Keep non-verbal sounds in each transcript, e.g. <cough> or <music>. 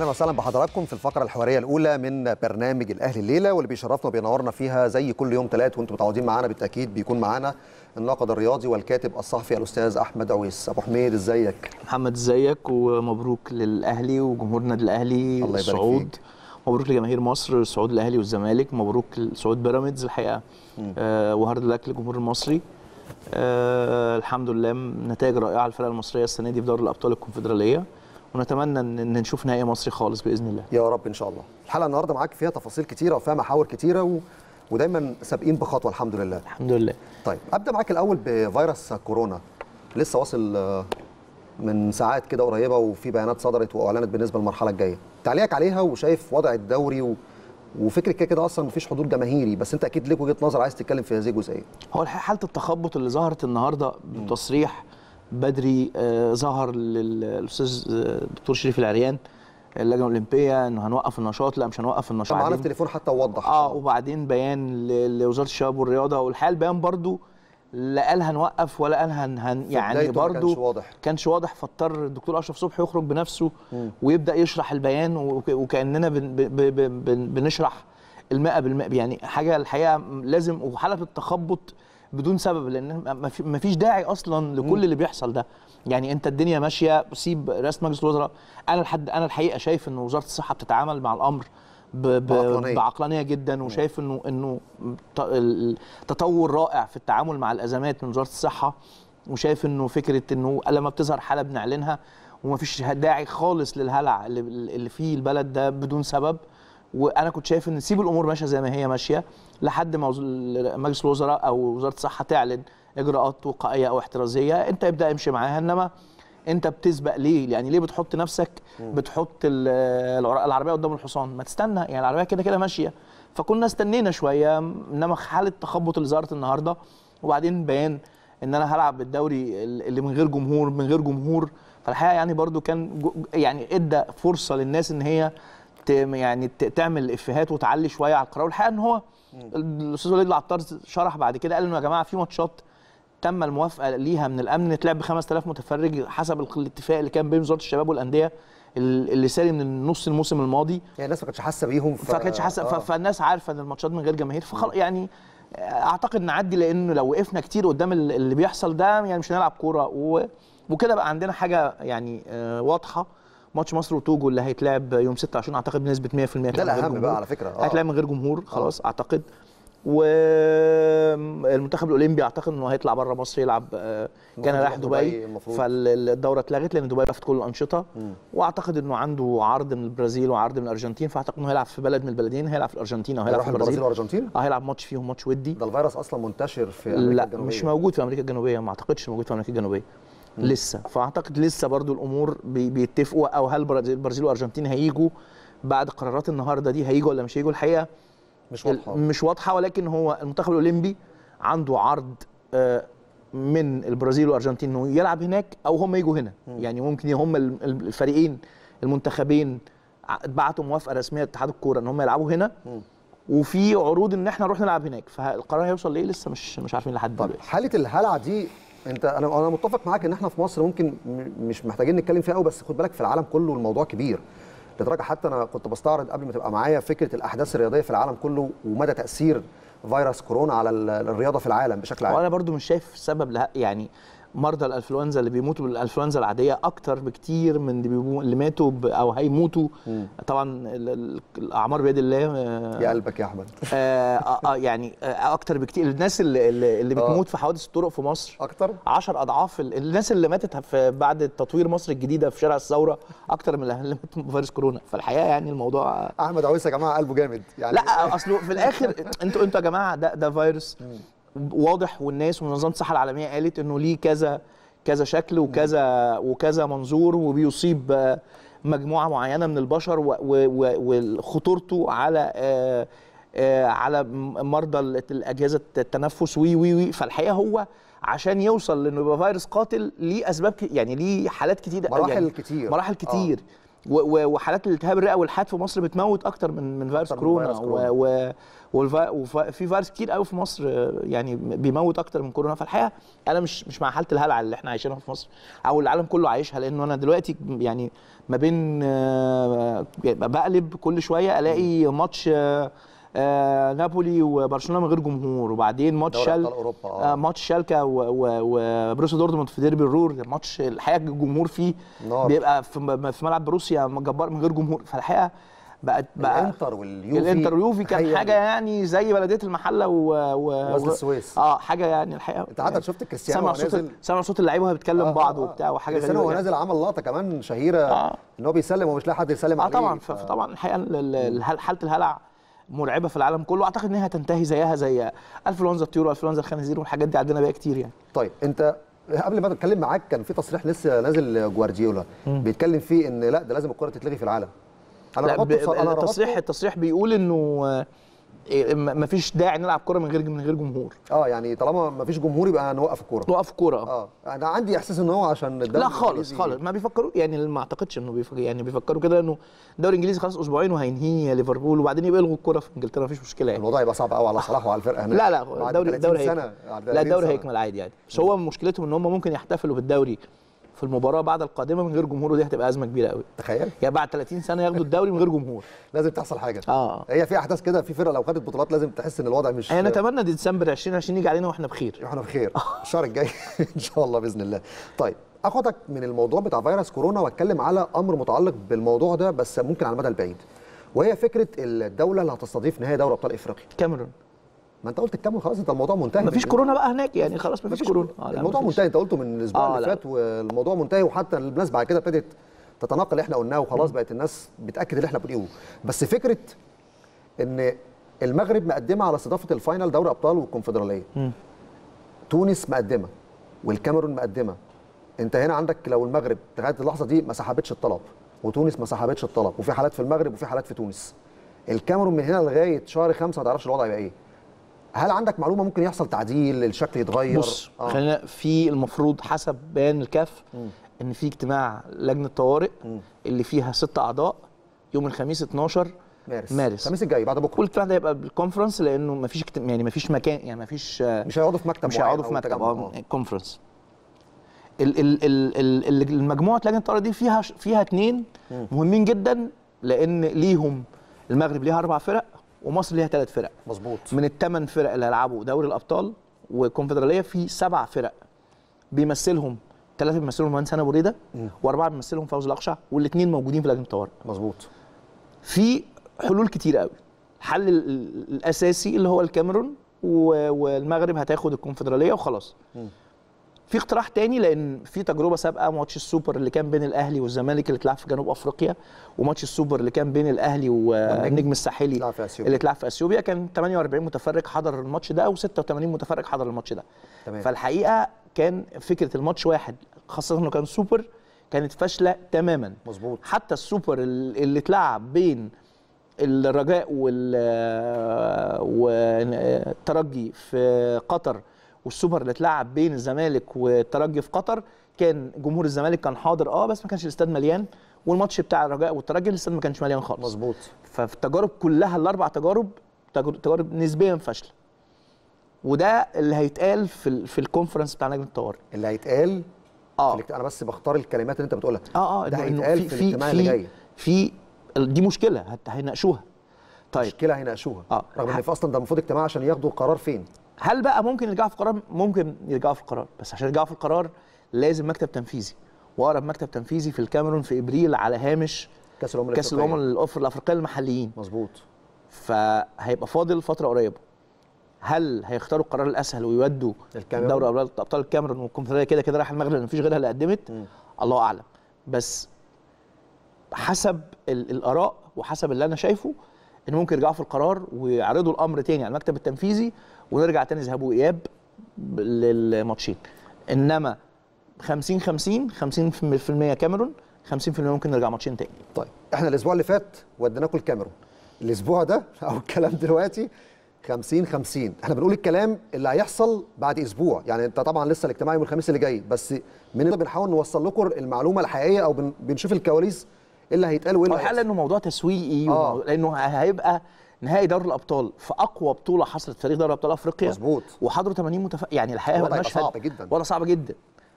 أهلا وسهلا بحضراتكم في الفقرة الحوارية الأولى من برنامج الأهلي الليلة واللي بيشرفنا وبينورنا فيها زي كل يوم ثلاث وأنتم متعودين معانا بالتأكيد بيكون معانا الناقد الرياضي والكاتب الصحفي الأستاذ أحمد عويس. أبو حميد إزيك؟ محمد إزيك؟ ومبروك للأهلي وجمهور النادي الأهلي الله يبارك الصعود فيك. مبروك لجماهير مصر صعود الأهلي والزمالك. مبروك صعود بيراميدز الحقيقة. آه وهارد لك للجمهور المصري. آه الحمد لله نتائج رائعة للفرقه المصرية السنة دي في دوري الأبطال الكونفدرالية. ونتمنى ان نشوف نهائي مصري خالص بإذن الله. يا رب إن شاء الله. الحلقة النهارده معاك فيها تفاصيل كتيرة وفيها محاور كتيرة و... ودايما سابقين بخطوة الحمد لله. الحمد لله. طيب أبدأ معاك الأول بفيروس كورونا. لسه واصل آه، من ساعات كده قريبة وفي بيانات صدرت وأعلنت بالنسبة للمرحلة الجاية. تعليقك عليها وشايف وضع الدوري و... وفكره كده كده أصلا مفيش حضور جماهيري بس أنت أكيد ليك وجهة نظر عايز تتكلم في هذه الجزئيه هو حالة التخبط اللي ظهرت النهارده بتصريح بدري آه ظهر للأستاذ آه، الدكتور شريف العريان اللجنة الأولمبية إنه هنوقف النشاط لا مش هنوقف النشاط. معانا التليفون حتى ووضح. آه وبعدين بيان لوزارة الشباب والرياضة. والحقيقة البيان برضو لا قال هنوقف ولا قال هن, هن يعني برضو كانش واضح. كانش واضح. فاضطر الدكتور أشرف صبحي يخرج بنفسه ويبدأ يشرح البيان وك- وكأننا بن ب- ب- بن بنشرح المئة بالمئة يعني حاجة الحقيقة لازم وحالة التخبط بدون سبب لأن ما في- ما فيش داعي أصلا لكل اللي بيحصل ده. يعني أنت الدنيا ماشية سيب رئاسة مجلس الوزراء. أنا لحد أنا الحقيقة شايف ان وزارة الصحة بتتعامل مع الأمر ب... ب... بعقلانية. بعقلانية جدا وشايف انه إنه تطور رائع في التعامل مع الأزمات من وزارة الصحة. وشايف إنه فكرة إنه لما بتظهر حالة بنعلنها ومفيش داعي خالص للهلع اللي, اللي فيه البلد ده بدون سبب. وأنا كنت شايف ان نسيب الأمور ماشيه زي ما هي ماشيه لحد ما مجلس الوزراء أو وزاره الصحه تعلن اجراءات وقائيه أو احترازيه. انت ابدأ امشي معاها انما انت بتسبق ليه؟ يعني ليه بتحط نفسك بتحط ال- العر- العربية قدام الحصان؟ ما تستنى يعني العربية كده كده ماشية. فكنا استنينا شوية انما حالة التخبط اللي ظهرت النهارده وبعدين بيان ان أنا هلعب بالدوري اللي من غير جمهور من غير جمهور. فالحقيقة يعني برضو كان يعني ادى فرصة للناس ان هي يعني تعمل إفيهات وتعلي شوية على القرار. والحقيقة إن هو الأستاذ وليد العطار شرح بعد كده قال إنه يا جماعة في ماتشات تم الموافقة ليها من الأمن تلعب ب 5000 متفرج حسب ال- الاتفاق اللي كان بين وزارة الشباب والأندية ال- اللي ساري من نص الموسم الماضي. يعني الناس ما كانتش حاسة بيهم ف... فكانتش حاسة ف- آه. فالناس عارفة إن الماتشات من غير جماهير. فخلاص يعني أعتقد نعدي لأنه لو وقفنا كتير قدام ال- اللي بيحصل ده يعني مش هنلعب كورة و... وكده بقى عندنا حاجة يعني آه، واضحة. ماتش مصر وتوجو اللي هيتلعب يوم 26 أعتقد بنسبة 100% هيتلعب من غير الأهم جمهور. بقى على فكرة، آه. هيتلعب من غير جمهور خلاص أعتقد. والمنتخب الأولمبي أعتقد إنه هيطلع بره مصر يلعب آه، كان رايح دبي. دبي. فالدورة اتلغت لأن دبي لفت كل الأنشطة. وأعتقد إنه عنده عرض من البرازيل وعرض من الأرجنتين فأعتقد إنه هيلعب في بلد من البلدين. هيلعب في الأرجنتين أو هيلعب في البرازيل. البرازيل والأرجنتين؟ آه هيلعب ماتش فيهم ماتش ودي. ده الفيروس أصلا منتشر في أمريكا لا الجنوبية. مش موجود في أمريكا الجنوبية ما أعتقدش موجود في أمريكا الجنوبية. لسه. فأعتقد لسه برضو الأمور بي- بيتفقوا أو هل البرازيل والارجنتين هيجوا بعد قرارات النهارده دي هيجوا ولا مش هيجوا؟ الحقيقة مش واضحة. مش واضحة ولكن هو المنتخب الأولمبي عنده عرض آه، من البرازيل والارجنتين إنه يلعب هناك أو هم يجوا هنا. يعني ممكن هم ال- ال- الفريقين المنتخبين بعتوا موافقة رسمية لاتحاد الكورة إن هم يلعبوا هنا. وفي عروض إن إحنا نروح نلعب هناك. فالقرار هيوصل لإيه؟ لسه مش مش عارفين لحد دلوقتي. حالة الهلع دي انت أنا أنا متفق معاك ان إحنا في مصر ممكن مش محتاجين نتكلم فيها قوي بس خد بالك في العالم كله الموضوع كبير. لدرجة حتى أنا كنت بستعرض قبل ما تبقى معايا فكرة الأحداث الرياضية في العالم كله ومدى تأثير فيروس كورونا على ال- الرياضة في العالم بشكل عام. وأنا برضو مش شايف سبب لها يعني مرضى الأنفلونزا اللي بيموتوا بالأنفلونزا العادية أكتر بكتير من اللي, ماتوا أو هيموتوا. طبعا ال- ال- الأعمار بيد الله آه، يا قلبك يا أحمد. آه آه آه، يعني آه أكتر بكتير. الناس اللي, اللي آه. بتموت في حوادث الطرق في مصر أكتر؟ 10 أضعاف ال- الناس اللي ماتت في بعد تطوير مصر الجديدة في شارع الثورة أكتر من اللي ماتوا بفيروس كورونا. فالحقيقة يعني الموضوع أحمد عويس يا جماعة قلبه جامد. يعني لا اصله في الآخر أنتوا أنتوا يا جماعة ده ده فيروس. واضح والناس ومنظمة الصحة العالمية قالت إنه ليه كذا كذا شكل وكذا وكذا منظور وبيصيب آه، مجموعة معينة من البشر وخطورته على آه، آه، على مرضى ال- الأجهزة التنفس و و و فالحقيقة هو عشان يوصل لإنه يبقى فيروس قاتل ليه أسباب يعني ليه حالات كتير مراحل يعني كتير. مراحل كتير و- وحالات الالتهاب الرئة الحاد في مصر بتموت أكتر من من فيروس أكتر من كورونا, فيروس كورونا. و و وفي فيروس كتير قوي في مصر آه، يعني بيموت أكتر من كورونا. فالحقيقة أنا مش مش مع حالة الهلع اللي إحنا عايشينها في مصر أو العالم كله عايشها لأنه أنا دلوقتي يعني ما بين آه، بقلب كل شوية ألاقي ماتش آه، آه، نابولي وبرشلونة من غير جمهور وبعدين ماتش شال أوروبا آه. ماتش شالكا وبروسيا دورتموند في ديربي الرور ماتش الحقيقة الجمهور فيه نار. بيبقى في ملعب بروسيا جبار من غير جمهور. فالحقيقة بقت بقى الإنتر واليوفي. الإنتر واليوفي كان. حاجة يعني زي بلدية المحلة و, و... غزل السويس. آه حاجة يعني الحقيقة. أنت عندك شفت كريستيانو سامع وهو صوت نازل؟ سامع صوت اللعيبة وهي بتكلم آه، بعض آه، آه. وبتاع وحاجة كريستيانو غريبة وهو يعني. نازل عمل لقطة كمان شهيرة آه. إن هو بيسلم ومش لاقي حد يسلم آه عليه. طبعا. ف- فطبعا الحقيقة حالة الهلع مرعبة في العالم كله. واعتقد انها هتنتهي زيها زي انفلونزا الطيور وانفلونزا الخنازير والحاجات دي عندنا بقى كتير يعني. طيب أنت قبل ما أتكلم معاك كان في تصريح لسه نازل جوارديولا بيتكلم فيه إن لا ده لازم الكرة تتلغي في العالم. أنا أنا التصريح التصريح بيقول إنه آه، إيه، م- مفيش داعي نلعب كره من غير من غير جمهور. آه يعني طالما ما فيش جمهور يبقى نوقف الكورة. نوقف كورة. آه أنا عندي إحساس إن هو عشان الدوري لا خالص خالص. ما بيفكروا يعني ما أعتقدش إنه بيفكر يعني بيفكروا كده إنه الدوري الإنجليزي خلاص أسبوعين وهينهيه ليفربول وبعدين يبقى يلغوا الكورة في إنجلترا مفيش مشكلة يعني. الموضوع يبقى صعب قوي على صلاح وعلى الفرقة هناك. لا لا الدوري 30 الدوري هيكمل لا 30 الدوري. هيكمل عادي يعني بس هو مشكلتهم إن هم ممكن يحتفلوا بالدوري في المباراة بعد القادمة من غير جمهور ودي هتبقى أزمة كبيرة قوي تخيل. يعني بعد 30 سنة ياخدوا الدوري من غير جمهور. <laughs> لازم تحصل حاجة. آه. هي في أحداث كده في فرقة لو خدت بطولات لازم تحس إن الوضع مش إحنا نتمنى ديسمبر 2020 يجي علينا وإحنا بخير. <laughs> إحنا بخير. الشهر الجاي <laughs> إن شاء الله بإذن الله. طيب أخدك من الموضوع بتاع فيروس كورونا وأتكلم على أمر متعلق بالموضوع ده بس ممكن على المدى البعيد. وهي فكرة الدولة اللي هتستضيف نهائي دوري أبطال إفريقيا. كاميرون. ما انت قلت الكاميرون خلاص انت الموضوع منتهي. مفيش كورونا بقى هناك يعني خلاص مفيش, مفيش. كورونا. آه لا الموضوع مفيش. منتهي. انت قلته من الأسبوع آه اللي. فات والموضوع منتهي وحتى الناس بعد كده ابتدت تتناقل اللي إحنا قلناه وخلاص بقت الناس بتأكد اللي إحنا بنقوله. بس فكرة إن المغرب مقدمة على استضافة ال final دوري أبطال والكونفدرالية. تونس مقدمة والكاميرون مقدمة. انت هنا عندك لو المغرب لغاية اللحظة دي ما سحبتش الطلب وتونس ما سحبتش الطلب وفي حالات في المغرب وفي حالات في تونس. الكاميرون من هنا لغاية شهر خمسة ما تعرفش الوضع يبقى إيه. هل عندك معلومة ممكن يحصل تعديل الشكل يتغير؟ بص آه. خلينا في المفروض حسب بيان الكاف إن في اجتماع لجنة طوارئ اللي فيها ست أعضاء يوم الخميس 12 مارس. مارس. الخميس الجاي بعد بكرة. الكلام ده هيبقى بال conference لأنه ما فيش يعني ما فيش مكان يعني ما فيش مش هيقعدوا في مكتب مش هيقعدوا في مكتب. آه conference ال ال ال ال ال- المجموعة لجنة الطوارئ دي فيها فيها اثنين مهمين جدا لأن ليهم المغرب ليها أربع فرق ومصر ليها ثلاث فرق. مظبوط. من الثمان فرق اللي هيلعبوا دوري الأبطال والكونفدراليه في سبع فرق بيمثلهم ثلاثة بيمثلهم مهندس هنا ابو ريده وأربعة بيمثلهم فوزي لقجع والاثنين موجودين في لجنة الطوارئ. مظبوط. في حلول كتير قوي. الحل ال- ال- الأساسي اللي هو الكاميرون والمغرب هتاخد الكونفدرالية وخلاص. في اقتراح تاني لأن في تجربة سابقة ماتش السوبر اللي كان بين الأهلي والزمالك اللي اتلعب في جنوب أفريقيا وماتش السوبر اللي كان بين الأهلي والنجم الساحلي. اللي اتلعب في أثيوبيا كان 48 متفرج حضر الماتش ده أو 86 متفرج حضر الماتش ده تمام. فالحقيقة كان فكرة الماتش واحد خاصة إنه كان سوبر كانت فاشلة تماما مظبوط حتى السوبر ال- اللي اتلعب بين الرجاء وال والترجي في قطر والسوبر اللي اتلعب بين الزمالك والترجي في قطر كان جمهور الزمالك كان حاضر آه بس ما كانش الاستاد مليان. والماتش بتاع الرجاء والترجي الاستاد ما كانش مليان خالص. مظبوط. ففي التجارب كلها الأربع تجارب تجار- تجارب نسبيا فاشلة. وده اللي هيتقال في ال- في الكونفرنس بتاع لجنه الطوارئ. اللي هيتقال آه. في أنا بس بختار الكلمات اللي أنت بتقولها. آه آه ده هيتقال في الاجتماع اللي جاي. في دي مشكلة هيناقشوها. طيب. مشكلة هيناقشوها. آه. رغم إن في أصلا ده المفروض اجتماع عشان ياخدوا قرار فين. هل بقى ممكن يرجعوا في قرار ممكن يرجعوا في القرار بس عشان يرجعوا في القرار لازم مكتب تنفيذي. وأقرب مكتب تنفيذي في الكاميرون في إبريل على هامش كأس الأمم كأس. الأمم الأفريقية. المحليين. مظبوط. فهيبقى فاضل فترة قريبة. هل هيختاروا القرار الأسهل ويودوا الكاميرون. دوري ابطال الكاميرون والكونفدرالية كده كده رايح المغرب مفيش غيرها اللي قدمت؟ الله أعلم. بس حسب ال- الآراء وحسب اللي أنا شايفه إن ممكن يرجعوا في القرار ويعرضوا الأمر تاني على المكتب التنفيذي ونرجع تاني ذهاب وإياب للماتشين. إنما 50 50 50% كاميرون 50% ممكن نرجع ماتشين تاني. طيب إحنا الأسبوع اللي فات وديناكم الكاميرون الأسبوع ده <laughs> أو الكلام دلوقتي 50 50 إحنا بنقول الكلام اللي هيحصل بعد أسبوع. يعني أنت طبعا لسه الاجتماع يوم الخميس اللي جاي بس من ده بنحاول نوصل لكم المعلومة الحقيقية أو بن- بنشوف الكواليس إيه اللي هيتقال وإيه اللي هيحصل. لأنه موضوع تسويقي آه. لأنه هيبقى نهائي دوري الأبطال في أقوى بطولة حصلت في تاريخ دوري أبطال أفريقيا مظبوط. وحضروا 80 متف... يعني الحقيقة المشهد صعب جدا. وضع صعب جدا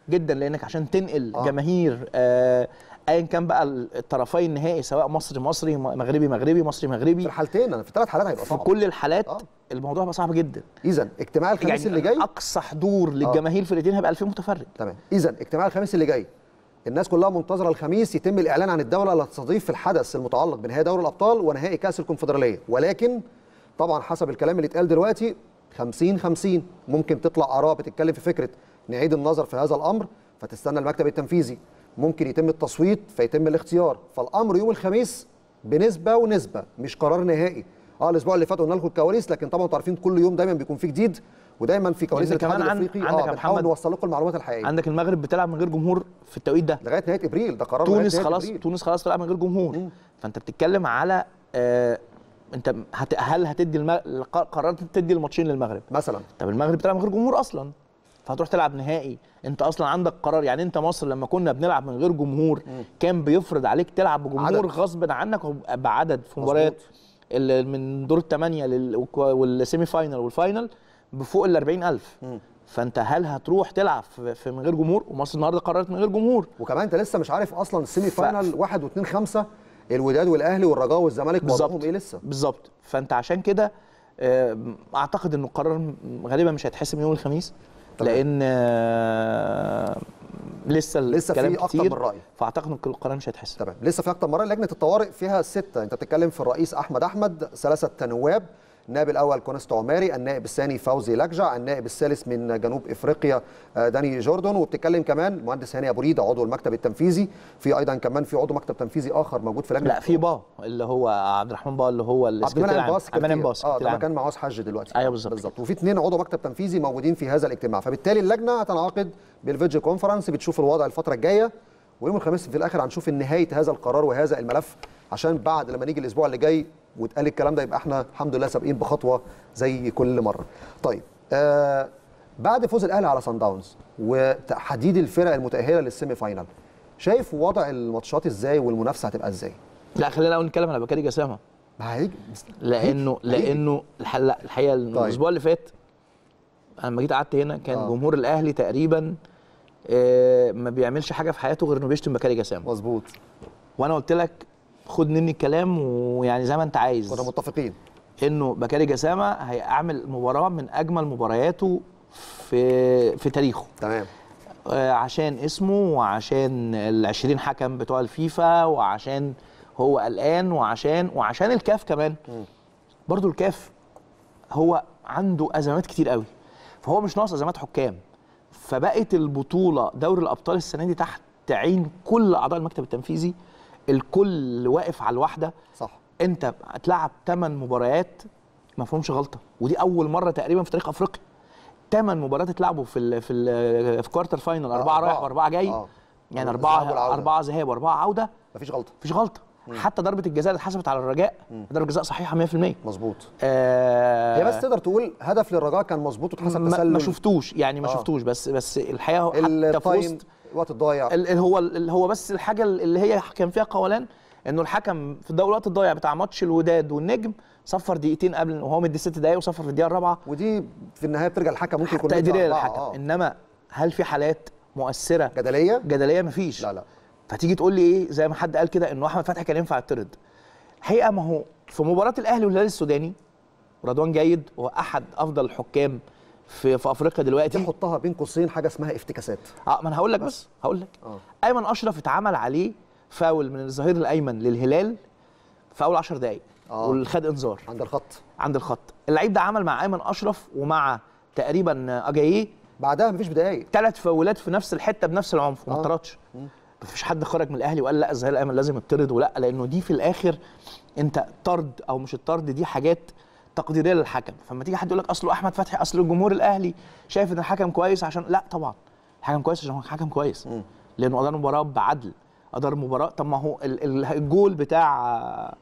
جدا لأنك عشان تنقل آه. آه. جماهير آه ايا كان بقى الطرفين النهائي سواء مصري مصري مغربي مغربي مصري في مغربي الحالتين أنا في الثلاث حالات هيبقى في صعب كل الحالات آه. الموضوع بقى صعب جدا اذا اجتماع الخميس اللي جاي أقصى حضور للجماهير في الاثنين هيبقى 2000 متفرج تمام اذا اجتماع الخميس اللي جاي الناس كلها منتظرة الخميس يتم الإعلان عن الدولة اللي هتستضيف الحدث المتعلق بنهائي دوري الأبطال ونهائي كأس الكونفدرالية. ولكن طبعا حسب الكلام اللي اتقال دلوقتي 50 50 ممكن تطلع آراء بتتكلم في فكرة نعيد النظر في هذا الأمر فتستنى المكتب التنفيذي. ممكن يتم التصويت فيتم الاختيار. فالأمر يوم الخميس بنسبة ونسبة مش قرار نهائي. آه الأسبوع اللي فات قلنا لكم الكواليس لكن طبعا أنتوا عارفين كل يوم دايما بيكون في جديد. ودايما في كواليس الاتحاد كمان عن- الأفريقي عندك بنحاول محمد- نوصل لكم المعلومات الحقيقية. عندك المغرب بتلعب من غير جمهور في التوقيت ده. لغاية نهاية إبريل ده قرار تونس خلاص إبريل. تونس خلاص تلعب من غير جمهور. فأنت بتتكلم على آه أنت هت... هل هتدي الم... قررت تدي الماتشين للمغرب؟ مثلا. طب المغرب بتلعب من غير جمهور أصلا. فهتروح تلعب نهائي. أنت أصلا عندك قرار يعني أنت مصر لما كنا بنلعب من غير جمهور كان بيفرض عليك تلعب بجمهور. غصب عنك بعدد في مباريات من دور الثمانيه لل... وال semi final وال final. بفوق ال 40000 فأنت هل هتروح تلعب في من غير جمهور؟ ومصر النهارده قررت من غير جمهور. وكمان أنت لسه مش عارف أصلا ال semi ف- final 1 و2 5 الوداد والأهلي والرجاء والزمالك وضعهم إيه لسه؟ بالظبط. فأنت عشان كده آه، أعتقد انه القرار غالبا مش هيتحسم يوم الخميس تمام. لأن آه، لسه لسه في كتير. من رأي. فأعتقد إن القرار مش هيتحسم تمام. لسه في أكتر مره لجنة الطوارئ فيها ستة. أنت بتتكلم في الرئيس أحمد أحمد ثلاثة نواب النائب الأول كونست عماري النائب الثاني فوزي لجع النائب الثالث من جنوب إفريقيا آه، داني جوردون. وبتتكلم كمان المهندس هاني أبو ريدة عضو المكتب التنفيذي. في أيضا كمان في عضو مكتب تنفيذي آخر موجود في لجنة لا في با اللي هو عبد الرحمن با اللي هو عبد المنعم باص عبد المنعم باص آه ده. مكان معاذ حج دلوقتي. أيوة بالظبط. بالظبط. وفي اثنين عضو مكتب تنفيذي موجودين في هذا الاجتماع. فبالتالي اللجنة هتنعقد بال video conference بتشوف الوضع الفترة الجاية. ويوم الخميس في الآخر هنشوف نهاية هذا القرار وهذا الملف عشان بعد لما نيجي الأسبوع اللي جاي واتقال الكلام ده يبقى إحنا الحمد لله سابقين بخطوة زي كل مرة. طيب آه بعد فوز الأهلي على سان داونز وتحديد الفرق المتأهلة لل semi final شايف وضع الماتشات إزاي والمنافسة هتبقى إزاي؟ لا خلينا الأول نتكلم على بكاري جسامه ما هيجي لأنه. لأنه لا، الحقيقة طيب. الأسبوع اللي فات أنا لما جيت قعدت هنا كان آه. جمهور الأهلي تقريبا آه، ما بيعملش حاجة في حياته غير إنه بيشتم بكاري جسامه مظبوط وأنا قلت لك خد مني الكلام ويعني زي ما انت عايز. كنا متفقين. انه بكاري جسامة هيعمل مباراة من أجمل مبارياته في في تاريخه. تمام. آه، عشان اسمه وعشان ال 20 حكم بتوع الفيفا وعشان هو قلقان وعشان وعشان الكاف كمان. برضو الكاف هو عنده أزمات كتير قوي. فهو مش ناقص أزمات حكام. فبقت البطولة دوري الأبطال السنة دي تحت عين كل أعضاء المكتب التنفيذي الكل واقف على الواحدة. صح. انت هتلعب 8 مباريات ما فيهمش غلطة. ودي أول مرة تقريبا في تاريخ أفريقيا. 8 مباريات اتلعبوا في ال في ال في quarter final أربعة رايح. وأربعة جاي. آه. يعني الذهاب أربعة. أربعة ذهاب وأربعة عودة. مفيش غلطة. مفيش غلطة. حتى ضربة الجزاء اللي اتحسبت على الرجاء. ضربة جزاء صحيحة 100% مظبوط. آه هي بس تقدر تقول هدف للرجاء كان مظبوط واتحسب تسلل ما شفتوش. يعني ما آه. شفتوش. بس بس الحقيقة حتى في وسط الوقت الضايع. ال- ال- هو ال- هو بس الحاجة اللي هي كان فيها قولان إنه الحكم في الوقت الضايع بتاع ماتش الوداد والنجم صفر دقيقتين قبل وهو مدي ست دقايق وصفر في الدقيقة الرابعة. ودي في النهاية بترجع الحكم ممكن يكون تقديرية للحكم. آه. إنما هل في حالات مؤثرة؟ جدلية؟ جدلية مفيش. لا لا. فتيجي تقول لي إيه؟ زي ما حد قال كده إنه أحمد فتحي كان ينفع يطرد. الحقيقة ما هو في مباراة الأهلي والهلال السوداني رضوان جيد هو أحد أفضل الحكام في في افريقيا دي دلوقتي حطها بين قوسين حاجة اسمها افتكاسات. آه ما أنا هقول لك بس هقول لك. آه. أيمن أشرف اتعمل عليه فاول من الظهير الأيمن للهلال في أول 10 دقائق آه. والخد إنذار. عند الخط. عند الخط. اللعيب ده عمل مع أيمن أشرف ومع تقريبا أجاييه. بعدها مفيش بدقايق ثلاث فاولات في نفس الحتة بنفس العنف. وما آه. طردش مفيش حد خرج من الأهلي وقال لا الظهير الأيمن لازم يطرد ولا لأنه دي في الآخر أنت طرد أو مش الطرد دي حاجات تقديرية للحكم. فلما تيجي حد يقول لك أصله أحمد فتحي أصل الجمهور الأهلي شايف إن الحكم كويس عشان لا طبعا. الحكم كويس عشان هو حكم كويس لأنه أدار المباراه بعدل. أدار المباراه طب ما هو ال- ال- الجول بتاع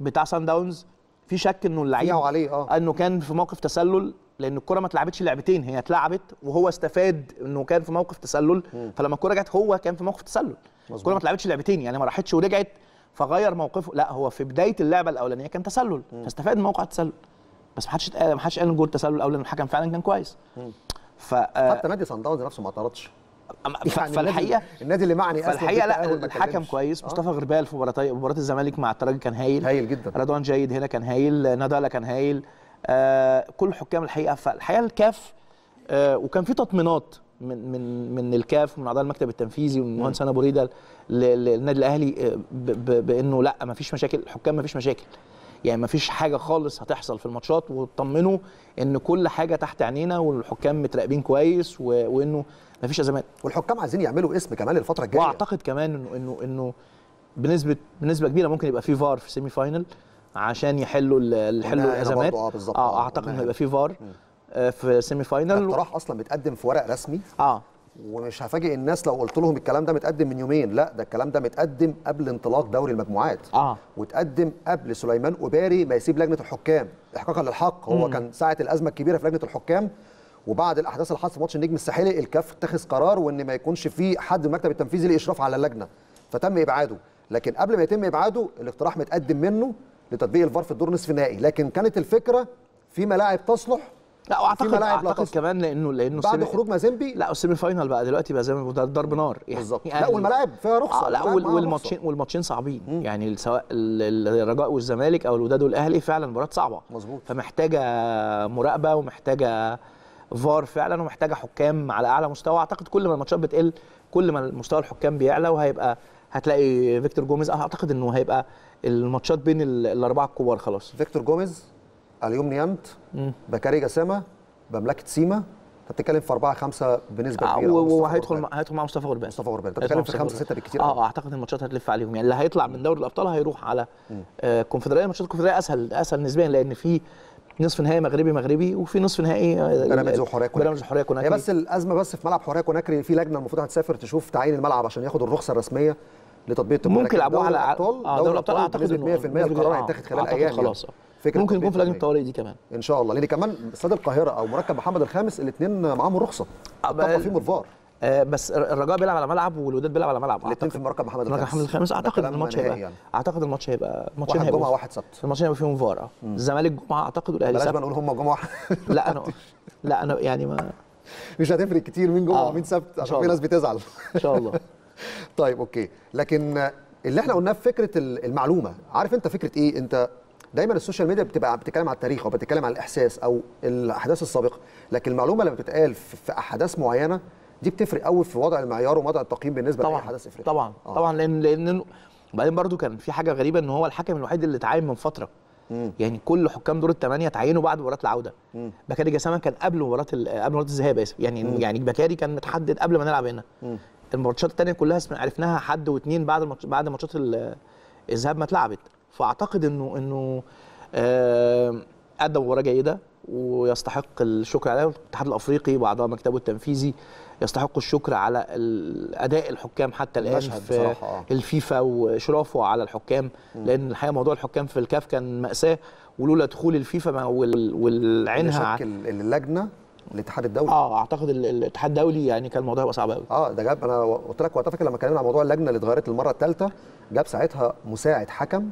بتاع سان داونز في شك إنه اللعيب وعليه آه. إنه كان في موقف تسلل لأن الكرة ما اتلعبتش لعبتين هي اتلعبت وهو استفاد إنه كان في موقف تسلل. فلما الكرة جت هو كان في موقف تسلل. الكرة ما اتلعبتش لعبتين يعني ما راحتش ورجعت فغير موقفه. لا هو في بداية اللعبة الأولانية كان تسلل. فاستفاد من موقع التسلل. بس ما حدش ما حدش قال إن جول التسلل الاولاني الحكم فعلا كان كويس. ف آه، حتى نادي صن داونز نفسه ما اعترضش. يعني فالحقيقة النادي, اللي معني فالحقيقة لا الحكم. كويس. آه. مصطفى غربال في مباراه مباراة الزمالك مع الترجي كان هايل. هايل جدا. رضوان جيد هنا كان هايل. نادالا كان هايل. آه كل الحكام الحقيقة. فالحقيقة الكاف آه وكان في تطمينات من من من الكاف ومن أعضاء المكتب التنفيذي ومن المهندس أنا بريده للنادي الأهلي آه، بإنه لا ما فيش مشاكل. الحكام ما فيش مشاكل. يعني ما فيش حاجة خالص هتحصل في الماتشات وطمنوا إن كل حاجة تحت عينينا والحكام متراقبين كويس وإنه ما فيش أزمات. والحكام عايزين يعملوا اسم كمان الفترة الجاية. وأعتقد كمان إنه إنه إنه بنسبة بنسبة كبيرة ممكن يبقى في فار في semi-final عشان يحلوا يحلوا الأزمات. آه، آه آه، أعتقد إنه هيبقى في فار آه، في semi-final الاقتراح أصلا متقدم في ورق رسمي؟ آه. ومش هفاجئ الناس لو قلت لهم الكلام ده متقدم من يومين. لا ده الكلام ده متقدم قبل انطلاق دوري المجموعات. آه. وتقدم قبل سليمان قباري ما يسيب لجنة الحكام. احقاقا للحق. هو كان ساعة الأزمة الكبيرة في لجنة الحكام. وبعد الأحداث اللي حصلت في ماتش النجم الساحلي الكاف اتخذ قرار وإن ما يكونش في حد من المكتب التنفيذي ليه اشراف على اللجنة. فتم إبعاده. لكن قبل ما يتم إبعاده الاقتراح متقدم منه لتطبيق الفار في الدور نصف النهائي. لكن كانت الفكرة في ملاعب تصلح لا واعتقد لا أعتقد تصل. كمان لأنه لأنه بعد خروج مازيمبي؟ لا ال semi-final بقى دلوقتي بقى زي ما بيقولوا ضرب نار. يعني بالظبط. لا والملاعب فيها رخصة. آه لا والماتشين. والماتشين صعبين. يعني سواء ال- ال- الرجاء والزمالك أو الوداد والأهلي فعلا مباراة صعبة. مظبوط. فمحتاجة مراقبة ومحتاجة فار فعلا ومحتاجة حكام على أعلى مستوى. أعتقد كل ما الماتشات بتقل كل ما مستوى الحكام بيعلى وهيبقى هتلاقي فيكتور جوميز. أعتقد إنه هيبقى الماتشات بين ال- الأربعة الكبار خلاص. فيكتور جوميز؟ اليوم نيانت بكاري جسامة بمملكه سيما. انت بتتكلم في 4 5 بنسبة آه، كبيرة وهيدخل هيدخل مع مصطفى غربال. مصطفى غربال. انت بتتكلم في مصطفى 5 6 غربال. بالكتير آه أعتقد الماتشات هتلف عليهم. يعني اللي هيطلع من دوري الأبطال هيروح على آه كونفدرالية. ماتشات الكونفدرالية أسهل أسهل نسبيا لأن في نصف نهائي مغربي مغربي وفي نصف نهائي آه، بيراميدز وحورية كوناكري. بيراميدز وحورية هي كوناكري بس الأزمة بس في ملعب حورية كوناكري. في لجنة المفروض هتسافر تشوف تعيين الملعب عشان ياخد الرخصة الرسمية. لتطبيق الطبق. ممكن يلعبوها على الأبطال آه دوري الأبطال أعتقد بنسبه 100% القرار آه، هيتاخد خلال أيام خلاص. آه. فكرة ممكن يكون في لجنه 100%. الطوارئ دي كمان. إن شاء الله. لأن كمان استاد القاهرة أو مركب محمد الخامس الاثنين معاهم الرخصه آه، طبق فيهم الفار آه بس الرجاء بيلعب على ملعب والوداد بيلعب على ملعب. الاثنين في مركب محمد الخامس محمد الخامس. أعتقد الماتش هيبقى يعني. أعتقد الماتش هيبقى الماتشين واحد هيبقوا جمعة واحد سبت. الماتشين هيبقى فيهم فار آه الزمالك جمعة أعتقد والأهلي بلاش سبت. بقى نقول هم جمعة <laughs> لا أنا لا أنا يعني ما مش هتفرق كتير مين جمعة آه، ومين سبت. عشان في. ناس بتزعل. إن شاء الله. <laughs> <laughs> طيب okay لكن اللي إحنا قلناه في فكرة ال- المعلومة عارف أنت فكرة إيه أنت دايما ال social media بتبقى بتتكلم على التاريخ أو بتتكلم على الإحساس أو الأحداث السابقة لكن المعلومة لما بتتقال في أحداث معينة دي بتفرق قوي في وضع المعيار ووضع التقييم بالنسبة طبعا حدث افريقي طبعا آه. طبعا لأن لأن وبعدين برضو كان في حاجة غريبة إن هو الحكم الوحيد اللي اتعين من فترة مم. يعني كل حكام دور الثمانيه تعينوا بعد مباراة العودة مم. بكاري جسامة كان قبل مباراة قبل مباراة الذهاب آسف يعني مم. يعني بكاري كان متحدد قبل ما نلعب هنا مم. الماتشات الثانية كلها عرفناها حد واثنين بعد الماتش بعد ماتشات ال- الذهاب ما اتلعبت. فأعتقد إنه إنه أدى مباراة جيدة ويستحق الشكر عليها. الاتحاد الأفريقي وأعضاء مكتبه التنفيذي يستحقوا الشكر على اداء الحكام حتى الآن في آه. الفيفا واشرافه على الحكام. لأن الحقيقة موضوع الحكام في الكاف كان مأساة ولولا دخول الفيفا والعينها اللجنة الاتحاد الدولي. آه أعتقد ال- الاتحاد الدولي يعني كان الموضوع هيبقى صعب قوي آه ده جاب أنا قلت لك وقتها فاكر لما اتكلمنا عن موضوع اللجنة اللي اتغيرت للمرة الثالثه جاب ساعتها مساعد حكم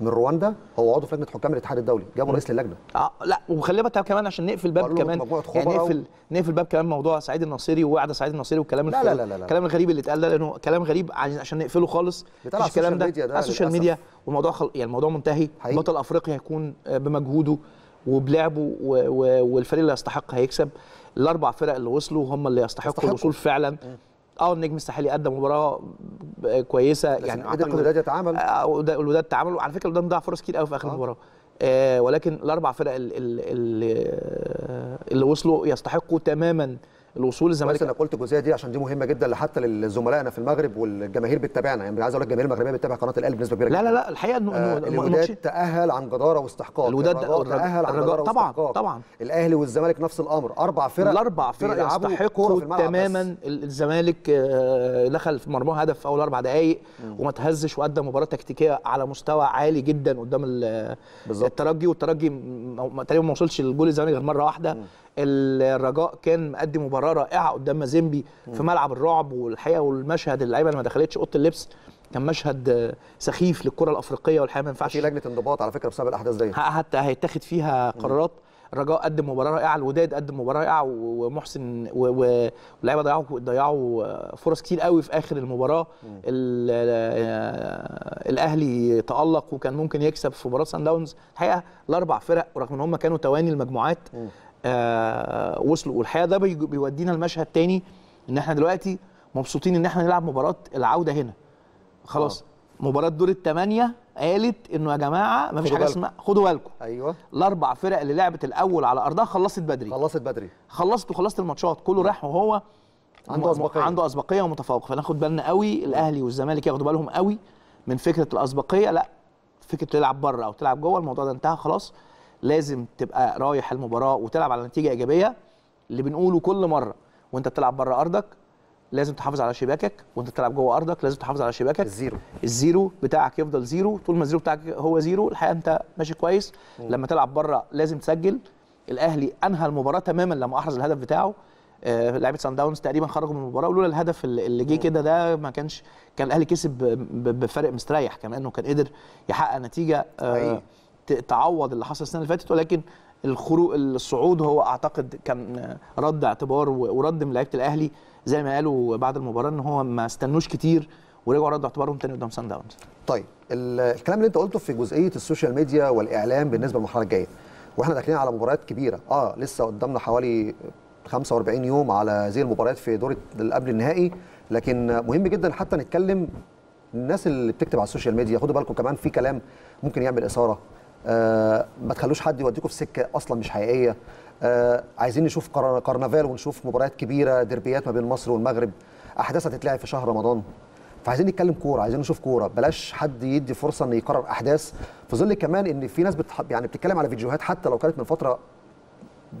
من رواندا هو عضو في لجنة حكام الاتحاد الدولي جابوا رئيس للجنه آه لا وخلي بالك كمان عشان نقفل باب كمان. يعني نقفل نقفل باب كمان موضوع سعيد الناصري ووعد سعيد الناصري والكلام لا، لا، لا، لا، لا. الكلام الغريب اللي اتقال ده لأنه كلام غريب عشان نقفله خالص. على مفيش الكلام ال social media ده على ال social. media والموضوع خل... يعني الموضوع منتهي. حقيقي. بطل أفريقيا هيكون آه، بمجهوده. وبلعبه و... و... والفريق اللي يستحق هيكسب. الأربع فرق اللي وصلوا هم اللي يستحقوا. الوصول فعلا. آه النجم الساحلي قدم مباراة كويسة. يعني قدر الوداد آه، وده- الوداد تعامل. وعلى فكرة الوداد ضيع فرص كتير قوي في آخر آه. المباراه آه ولكن الأربع فرق ال- ال- ال- اللي وصلوا يستحقوا تماما الوصول كويس الزمالك إنك قلت الجزئية دي عشان دي مهمة جدا حتى لزملائنا في المغرب والجماهير بتتابعنا. يعني عايز أقول لك الجماهير المغربية بتتابع قناة الاهلي بنسبة كبيرة لا لا لا الحقيقة انه آه الوداد تأهل عن جدارة واستحقاق. الوداد- تأهل عن جدارة طبعاً، واستحقاق. طبعاً. الأهلي والزمالك نفس الأمر. أربع فرق الأربع فرق يستحقوا. تماما. ال- الزمالك آه، دخل في مرماه هدف في أول أربع دقائق وما تهزش وأدى مباراة تكتيكية على مستوى عالي جدا قدام. الترجي. والترجي تقريبا ما وصلش لجول الزمالك غير مرة واحدة. الرجاء كان مقدم مباراة رائعة قدام مازيمبي في ملعب الرعب والحقيقة والمشهد اللعيبة اللي ما دخلتش أوضة اللبس كان مشهد سخيف للكرة الأفريقية والحقيقة ما ينفعش في لجنة انضباط على فكرة بسبب الأحداث دي حتى هيتاخد فيها قرارات. الرجاء قدم مباراة رائعة الوداد قدم مباراة رائعة ومحسن واللعيبة ضيعوا ضيعوا فرص كتير قوي في آخر المباراة. ال- آه، الأهلي تألق وكان ممكن يكسب في مباراة سان داونز. الحقيقة الأربع فرق رغم إن هم كانوا تواني المجموعات آه وصلوا. والحقيقة ده بيودينا المشهد تاني إن إحنا دلوقتي مبسوطين إن إحنا نلعب مباراة العودة هنا. خلاص مباراة دور الثمانيه قالت إنه يا جماعة ما فيش حاجة. اسمها خدوا بالكم. أيوه. الأربع فرق اللي لعبت الأول على أرضها خلصت بدري. خلصت بدري. خلصت وخلصت الماتشات. كله راح وهو عنده أسبقية. عنده أسبقية ومتفوق فناخد بالنا قوي الأهلي والزمالك ياخدوا بالهم قوي من فكرة الأسبقية. لا فكرة تلعب بره أو تلعب جوه الموضوع ده انتهى. خلاص لازم تبقى رايح المباراة وتلعب على نتيجة إيجابية اللي بنقوله كل مرة وأنت بتلعب بره أرضك لازم تحافظ على شباكك وأنت بتلعب جوه أرضك لازم تحافظ على شباكك. ال zero. ال zero بتاعك يفضل zero. طول ما ال zero بتاعك هو zero الحقيقة أنت ماشي كويس. لما تلعب بره لازم تسجل. الأهلي أنهى المباراة تماما لما أحرز الهدف بتاعه. آه، لعيبة صن داونز تقريبا خرجوا من المباراة ولولا الهدف اللي جه كده ده ما كانش كان الأهلي كسب ب- ب- بفرق مستريح كمان انه كان قدر يحقق نتيجة آه،. تعوض اللي حصل السنة اللي فاتت ولكن الخروج الصعود هو أعتقد كان رد اعتبار ورد من لعيبه الأهلي زي ما قالوا بعد المباراة إن هو ما استنوش كتير ورجعوا ردوا اعتبارهم تاني قدام صن داونز طيب ال- الكلام اللي أنت قلته في جزئية ال social media والإعلام بالنسبة للمرحلة الجاية وإحنا داخلين على مباريات كبيرة. آه لسه قدامنا حوالي 45 يوم على هذه المباريات في دور قبل النهائي لكن مهم جدا حتى نتكلم الناس اللي بتكتب على ال social media خدوا بالكم كمان في كلام ممكن يعمل إثارة. ما تخلوش حد يوديكم في سكة أصلا مش حقيقية. آه عايزين نشوف كرنفال ونشوف مباريات كبيرة دربيات ما بين مصر والمغرب. أحداث هتتلعب في شهر رمضان. فعايزين نتكلم كورة عايزين نشوف كورة. بلاش حد يدي فرصة ان يقرر أحداث. في ظل كمان إن في ناس بتح... يعني بتتكلم على فيديوهات حتى لو كانت من فترة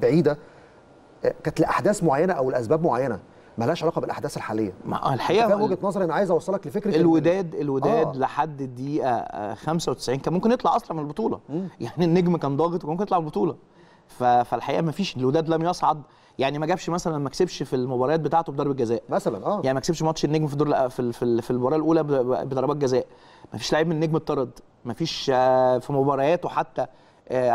بعيدة آه، كانت لأحداث معينة أو لأسباب معينة. مالهاش علاقة بالأحداث الحالية. ما- فاهم الحقيقة وجهة نظري؟ أنا عايز أوصلك لفكرة الوداد الوداد آه. لحد الدقيقه آه، 95 كان ممكن يطلع أصلا من البطولة. يعني النجم كان ضاغط وكان ممكن يطلع من البطولة. فالحقيقة ما فيش الوداد لم يصعد. يعني ما جابش مثلا ما كسبش في المباريات بتاعته بضربة جزاء. مثلا آه. يعني ما كسبش ماتش النجم في الدور في ال- في ال- في المباراة الأولى بضربات جزاء. ما فيش لعيب من النجم اتطرد. ما فيش آه، في مبارياته حتى. آه،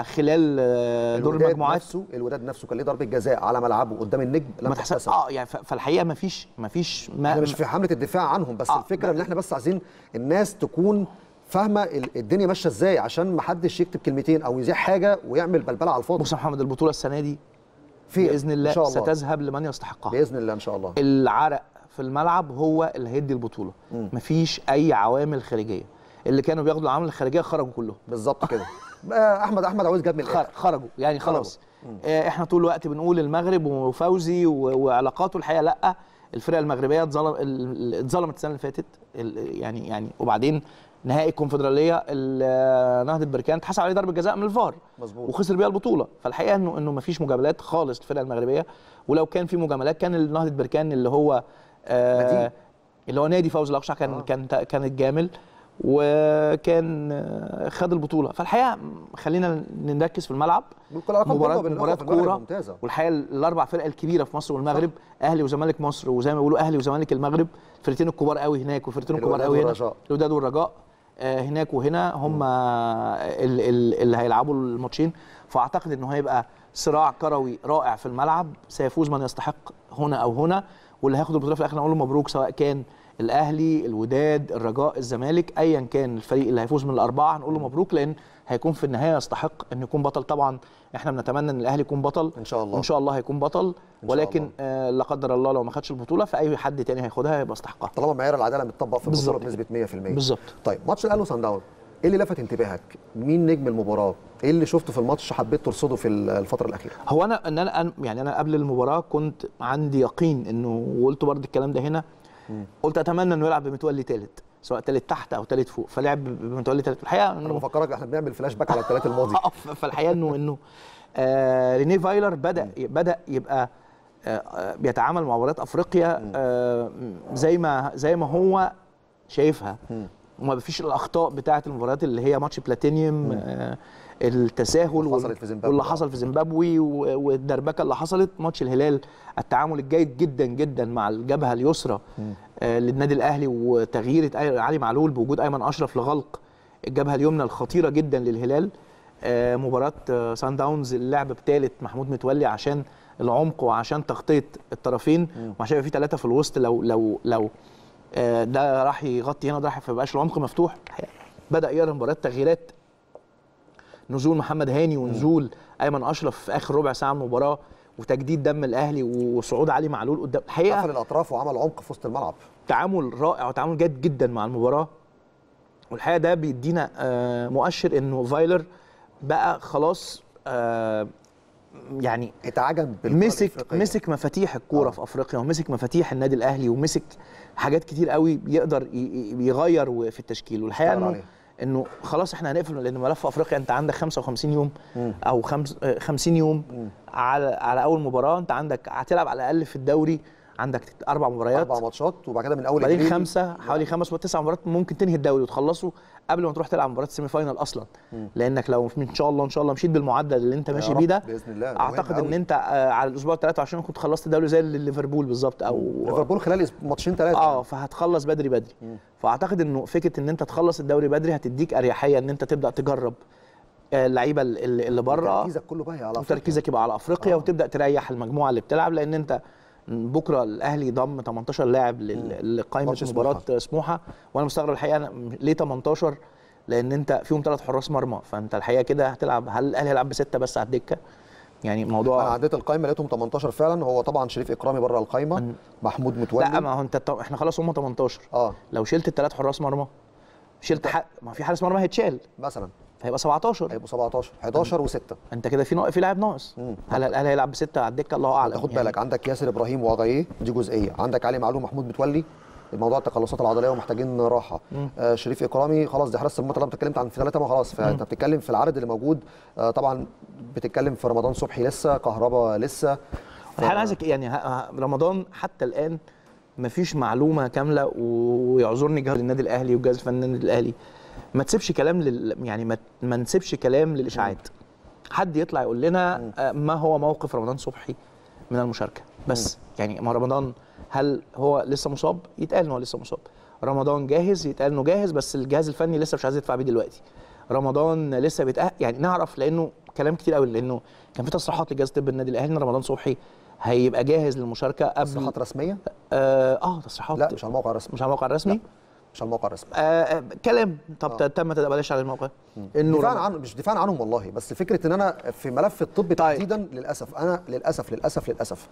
خلال آه، دور المجموعات. نفسه الوداد نفسه كان ليه ضربة جزاء على ملعبه قدام النجم لم ما تحسب آه يعني فالحقيقة ما فيش ما فيش ما إحنا مش في حملة الدفاع عنهم بس آه، الفكرة إن إحنا بس عايزين الناس تكون فاهمة ال- الدنيا ماشية إزاي عشان ما حدش يكتب كلمتين أو يذيع حاجة ويعمل بلبلة على الفاضي. بص يا محمد البطولة السنة دي في بإذن الله, إن شاء الله. ستذهب لمن يستحقها. بإذن الله إن شاء الله. العرق في الملعب هو اللي هيدي البطولة. مفيش أي عوامل خارجية. اللي كانوا بياخدوا العوامل الخارجية خرجوا كلهم. بالظبط كده. آه، <laughs> احمد أحمد عاوز جاب من خر- الآخر. خرجوا. يعني خلاص. آه، إحنا طول الوقت بنقول المغرب وفوزي وعلاقاته الحقيقة لأ. الفرقة المغربية اتظلم اتظلمت السنة اللي فاتت. يعني يعني وبعدين نهائي الكونفدرالية ال- نهضة بركان اتحسب عليه ضربة جزاء من الفار. مظبوط. وخسر بيها البطولة. فالحقيقة انه إنه ما فيش مجاملات خالص للفرقة المغربية. ولو كان في مجاملات كان نهضة بركان اللي هو آه. اللي هو نادي فوز الأقصى كان آه. آه. كان كان الجامل وكان خد البطولة. فالحقيقة خلينا نركز في الملعب. مباراه مباراة كورة. والحقيقة الأربع فرق الكبيرة في مصر والمغرب أهلي وزمالك مصر وزي ما بيقولوا أهلي وزمالك المغرب الفرقتين الكبار قوي هناك والفرقتين الكبار قوي هنا. الوداد والرجاء آه، هناك وهنا هم ال- ال- اللي هيلعبوا الماتشين. فأعتقد إنه هيبقى صراع كروي رائع في الملعب سيفوز من يستحق هنا أو هنا واللي هياخد البطولة في الآخر نقول له مبروك سواء كان الأهلي الوداد الرجاء الزمالك ايا كان الفريق اللي هيفوز من الأربعة هنقول له مبروك لأن هيكون في النهاية يستحق إن يكون بطل طبعا إحنا بنتمنى إن الأهلي يكون بطل إن شاء الله. وان شاء الله هيكون بطل ولكن. آه لا قدر الله لو ما خدش البطولة فأي حد تاني هياخدها هيبقى يستحقها طالما معيار العدالة متطبق في البطولة بنسبة 100% بالظبط. طيب ماتش الأهلي وصن داونز إيه اللي لفت انتباهك؟ مين نجم المباراة؟ إيه اللي شفته في الماتش حبيت ترصده في الفترة الأخيرة؟ هو أنا إن أنا يعني أنا قبل المباراة كنت عندي يقين إنه وقلت برضه الكلام ده هنا قلت أتمنى إنه يلعب بمتولي ثالث سواء ثالث تحت أو ثالث فوق فلعب بمتولي ثالث الحقيقة أنا بفكرك إحنا بنعمل فلاش باك على الثلاثاء الماضي. <laughs> آه، فالحقيقة انه إنه آه رينيه فايلر بدا بدأ يبقى آه، آه بيتعامل مع مباريات أفريقيا آه زي ما زي ما هو شايفها. وما فيش الأخطاء بتاعة المباريات اللي هي ماتش بلاتينيوم آه التساهل. واللي حصل في زيمبابوي والدربكة اللي حصلت ماتش الهلال التعامل الجيد جدا جدا مع الجبهة اليسرى آه للنادي الأهلي وتغيير علي معلول بوجود أيمن أشرف لغلق الجبهة اليمنى الخطيرة جدا للهلال. آه مباراة آه سان داونز اللعب بثالث محمود متولي عشان العمق وعشان تغطية الطرفين. وعشان يبقى في ثلاثة في الوسط لو لو لو آه ده راح يغطي هنا ده راح فيبقاش العمق مفتوح. بدأ يقرا مباراة تغييرات نزول محمد هاني ونزول أيمن أشرف في آخر ربع ساعة من المباراة وتجديد دم الأهلي وصعود علي معلول قدام الحقيقة قفل الأطراف وعمل عمق في وسط الملعب تعامل رائع وتعامل جيد جدا مع المباراة والحقيقة ده بيدينا آه، مؤشر إنه فايلر بقى خلاص آه، يعني بالكرة مسك الإفريقية. مسك مفاتيح الكورة آه. في أفريقيا ومسك مفاتيح النادي الأهلي ومسك حاجات كتير قوي يقدر يغير في التشكيل والحقيقة إنه. إنه خلاص إحنا هنقفل لأن ملف أفريقيا أنت عندك 55 يوم أو خمس آه، 50 يوم على على أول مباراة أنت عندك هتلعب على الأقل في الدوري عندك أربع مباريات. أربع ماتشات وبعد كده من أول بعدين خمسة حوالي خمس تسع مباريات ممكن تنهي الدوري وتخلصه قبل ما تروح تلعب مباراه ال semi-final أصلا. لأنك لو إن شاء الله إن شاء الله مشيت بالمعدل اللي أنت ماشي بيه ده بإذن الله، أعتقد إن. أنت آه، على الأسبوع 23 كنت خلصت الدوري زي ليفربول بالظبط أو ليفربول خلال ماتشين ثلاثة آه فهتخلص بدري بدري. فأعتقد إنه فكرة إن أنت تخلص الدوري بدري هتديك أريحية إن أنت تبدأ تجرب آه، اللعيبة اللي بره تركيزك كله بقى على أفريقيا. وتركيزك يبقى على أفريقيا وتبدأ تريح المجموعة اللي بتلعب لأن أنت بكرة الأهلي ضم 18 لاعب لقائمه مباراة سموحة. وأنا مستغرب الحقيقة ليه 18 لأن أنت فيهم ثلاث حراس مرمى. فأنت الحقيقة كده هتلعب. هل الأهلي هيلعب بستة بس على الدكة؟ يعني أنا موضوع عديت القايمة لقيتهم 18 فعلا. هو طبعا شريف إكرامي بره القايمة. محمود متولي. لا ما هو أنت إحنا خلاص هم 18 آه. لو شلت الثلاث حراس مرمى شلت حق ما في حارس مرمى هيتشال. مثلا. هيبقى 17 هيبقوا 17 11 و6 أنت كده في في لاعب ناقص. هل هل هيلعب بستة على الدكة؟ الله أعلم خد يعني. بالك عندك ياسر إبراهيم واغايه دي جزئية. عندك علي معلول محمود متولي. موضوع التقلصات العضلية ومحتاجين راحة. آه شريف إكرامي خلاص دي حراسه المرمى طالما اتكلمت عن في ثلاثة ما خلاص. فأنت بتتكلم في العدد اللي موجود. آه طبعا بتتكلم في رمضان صبحي لسه كهربا لسه. الحقيقة أنا عايزك يعني رمضان حتى الآن مفيش معلومة كاملة ويعذرني جهاز النادي الأهلي وجهاز الفني النادي الأهلي. ما تسيبش كلام لل يعني ما, ما نسيبش كلام للإشاعات. حد يطلع يقول لنا آه، ما هو موقف رمضان صبحي من المشاركة؟ بس يعني ما رمضان هل هو لسه مصاب؟ يتقال إن هو لسه مصاب. رمضان جاهز؟ يتقال إنه جاهز بس الجهاز الفني لسه مش عايز يدفع بيه دلوقتي. رمضان لسه بيتأهل يعني نعرف لأنه كلام كتير قوي لأنه كان في تصريحات لجهاز طب النادي الأهلي إن رمضان صبحي هيبقى جاهز للمشاركة قبل تصريحات رسمية؟ آه, آه تصريحات. لا مش على الموقع الرسمي. مش على الموقع الرسمي. مش على الموقع الرسمي. آه آه كلام. طب آه. تم تبلاش على الموقع. إنه دفاعا رم- عن مش دفاعا عنهم والله بس فكرة إن أنا في ملف الطب تحديدا للأسف أنا للأسف للأسف للأسف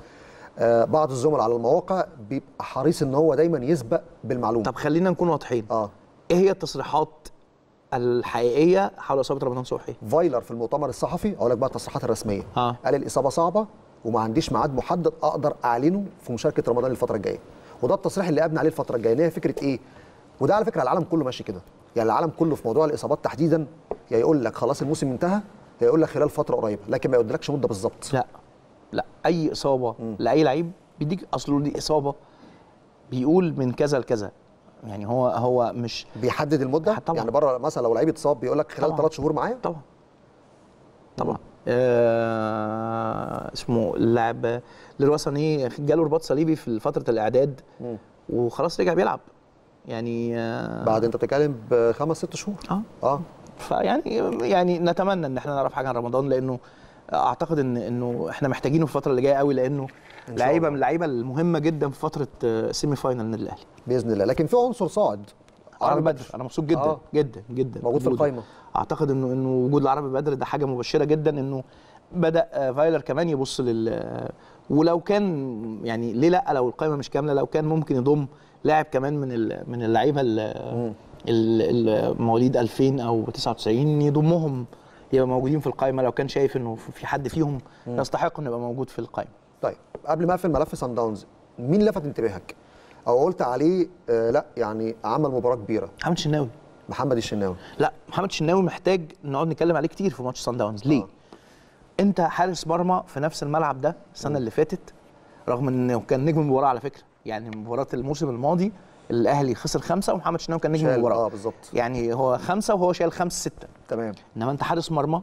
آه بعض الزملاء على المواقع بيبقى حريص إن هو دايما يسبق بالمعلومة. طب خلينا نكون واضحين. آه. إيه هي التصريحات الحقيقية حول إصابة رمضان صبحي؟ فايلر في المؤتمر الصحفي أقول لك بقى التصريحات الرسمية. آه. قال الإصابة صعبة وما عنديش ميعاد محدد أقدر أعلنه في مشاركة رمضان الفترة الجاية. وده التصريح اللي ابني عليه الفترة الجاية هي فكرة إيه؟ وده على فكرة العالم كله ماشي كده. يعني العالم كله في موضوع الإصابات تحديدا يا يقول لك خلاص الموسم انتهى يا يقول لك خلال فترة قريبة لكن ما يقولكش مدة بالظبط. لا. لا. أي إصابة لأي لعيب بيديك اصله دي إصابة بيقول من كذا لكذا. يعني هو هو مش بيحدد المدة؟ طبعاً. يعني بره مثلا لو لعيب اتصاب بيقول لك خلال. ثلاث شهور معايا؟ طبعا. طبعا. آه اسمه اللاعب ليروي سانيه جاله رباط صليبي في فترة الإعداد. وخلاص رجع بيلعب. يعني آه بعد انت بتتكلم بخمس ست شهور. آه. آه. فيعني يعني نتمنى إن إحنا نعرف حاجة عن رمضان لأنه أعتقد إن إنه إحنا محتاجينه في الفترة اللي جاية قوي لأنه لعيبه. من اللعيبة المهمة جدا في فترة سيمي النادي الاهلي بإذن الله. لكن في عنصر صاعد. عربي بدر. أنا مبسوط جدا آه. جدا جدا. موجود في وجوده. القايمة. أعتقد إنه إنه وجود العربي بدر ده حاجة مبشرة جدا إنه بدأ آه، فايلر كمان يبص لل آه، ولو كان يعني ليه لأ لو القائمه مش كاملة لو كان ممكن يضم لاعب كمان من من اللعيبة ال- ال- ال- مواليد 2000 أو 99 يضمهم يبقى موجودين في القائمة. لو كان شايف إنه في حد فيهم يستحق إنه يبقى موجود في القائمة. طيب قبل ما أقفل ملف سان داونز مين لفت انتباهك؟ أو قلت عليه آه لا يعني عمل مباراة كبيرة. محمد شناوي محمد الشناوي. لا محمد شناوي محتاج نقعد نتكلم عليه كتير في ماتش سان داونز ليه؟ آه. أنت حارس مرمى في نفس الملعب ده السنة اللي فاتت رغم إنه كان نجم المباراة على فكرة. يعني مباراة الموسم الماضي الأهلي خسر خمسة ومحمد شناوي كان نجم المباراة. آه بالظبط. يعني هو خمسة وهو شايل خمسة ستة. تمام. إنما أنت حارس مرمى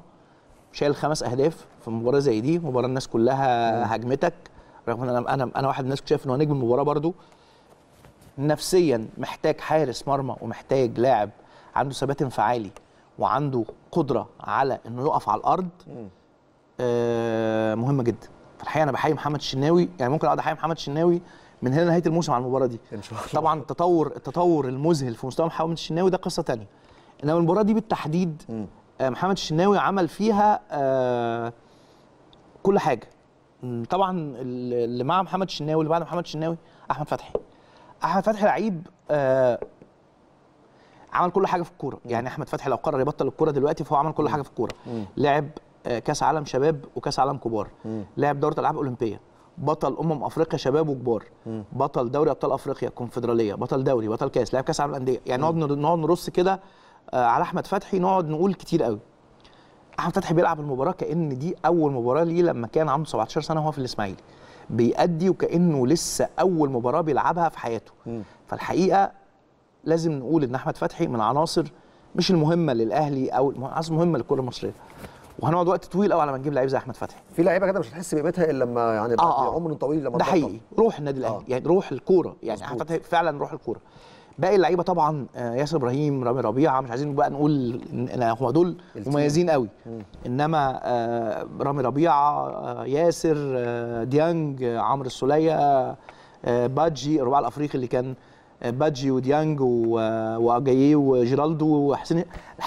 شايل خمس أهداف في مباراة زي دي مباراة الناس كلها هاجمتك رغم إن أنا أنا أنا واحد من الناس شايف إن هو نجم المباراة برضو. نفسيا محتاج حارس مرمى ومحتاج لاعب عنده ثبات انفعالي وعنده قدرة على إنه يقف على الأرض آه مهمه جدا. فالحقيقة أنا بحيي محمد الشناوي يعني ممكن أقعد أحيي محمد الشناوي من هنا لنهايه الموسم على المباراة دي. إن شاء الله. طبعا التطور التطور المذهل في مستوى محمد الشناوي ده قصة تانية. إنما المباراة دي بالتحديد مم. آه، محمد الشناوي عمل فيها آه، كل حاجة. طبعا اللي مع محمد الشناوي اللي بعد محمد الشناوي أحمد فتحي. أحمد فتحي لعيب آه، عمل كل حاجة في الكورة. يعني أحمد فتحي لو قرر يبطل الكورة دلوقتي فهو عمل كل حاجة في الكورة. لعب كأس عالم شباب وكأس عالم كبار. لعب دورة ألعاب أولمبية. بطل أمم أفريقيا شباب وكبار. بطل دوري أبطال أفريقيا كونفدرالية بطل دوري بطل كاس لعب كاس عالم الانديه يعني نقعد نقعد نرص كده آه، على أحمد فتحي نقعد نقول كتير قوي. أحمد فتحي بيلعب المباراة كأن دي أول مباراة ليه لما كان عنده 17 سنة وهو في الإسماعيلي. بيأدي وكأنه لسه أول مباراة بيلعبها في حياته. فالحقيقة لازم نقول إن أحمد فتحي من العناصر مش المهمة للأهلي أو العناصر المهمه للكرة المصرية. وهنقعد وقت طويل قوي على ما نجيب لعيب زي أحمد فتحي في لعيبة كده مش هتحس بقيمتها إلا لما يعني بعد آه، آه. عمر طويل لما ده. حقيقي روح النادي الأهلي آه. يعني روح الكورة يعني. أحمد فتحي فعلا روح الكورة باقي اللعيبة طبعا آه، ياسر إبراهيم رامي ربيعة مش عايزين بقى نقول هم دول. مميزين قوي. إنما آه، رامي ربيعة آه، ياسر ديانج عمرو السولية بادجي الرباع الأفريقي اللي كان بادجي وديانج آه، وأجايي وجيرالدو وحسين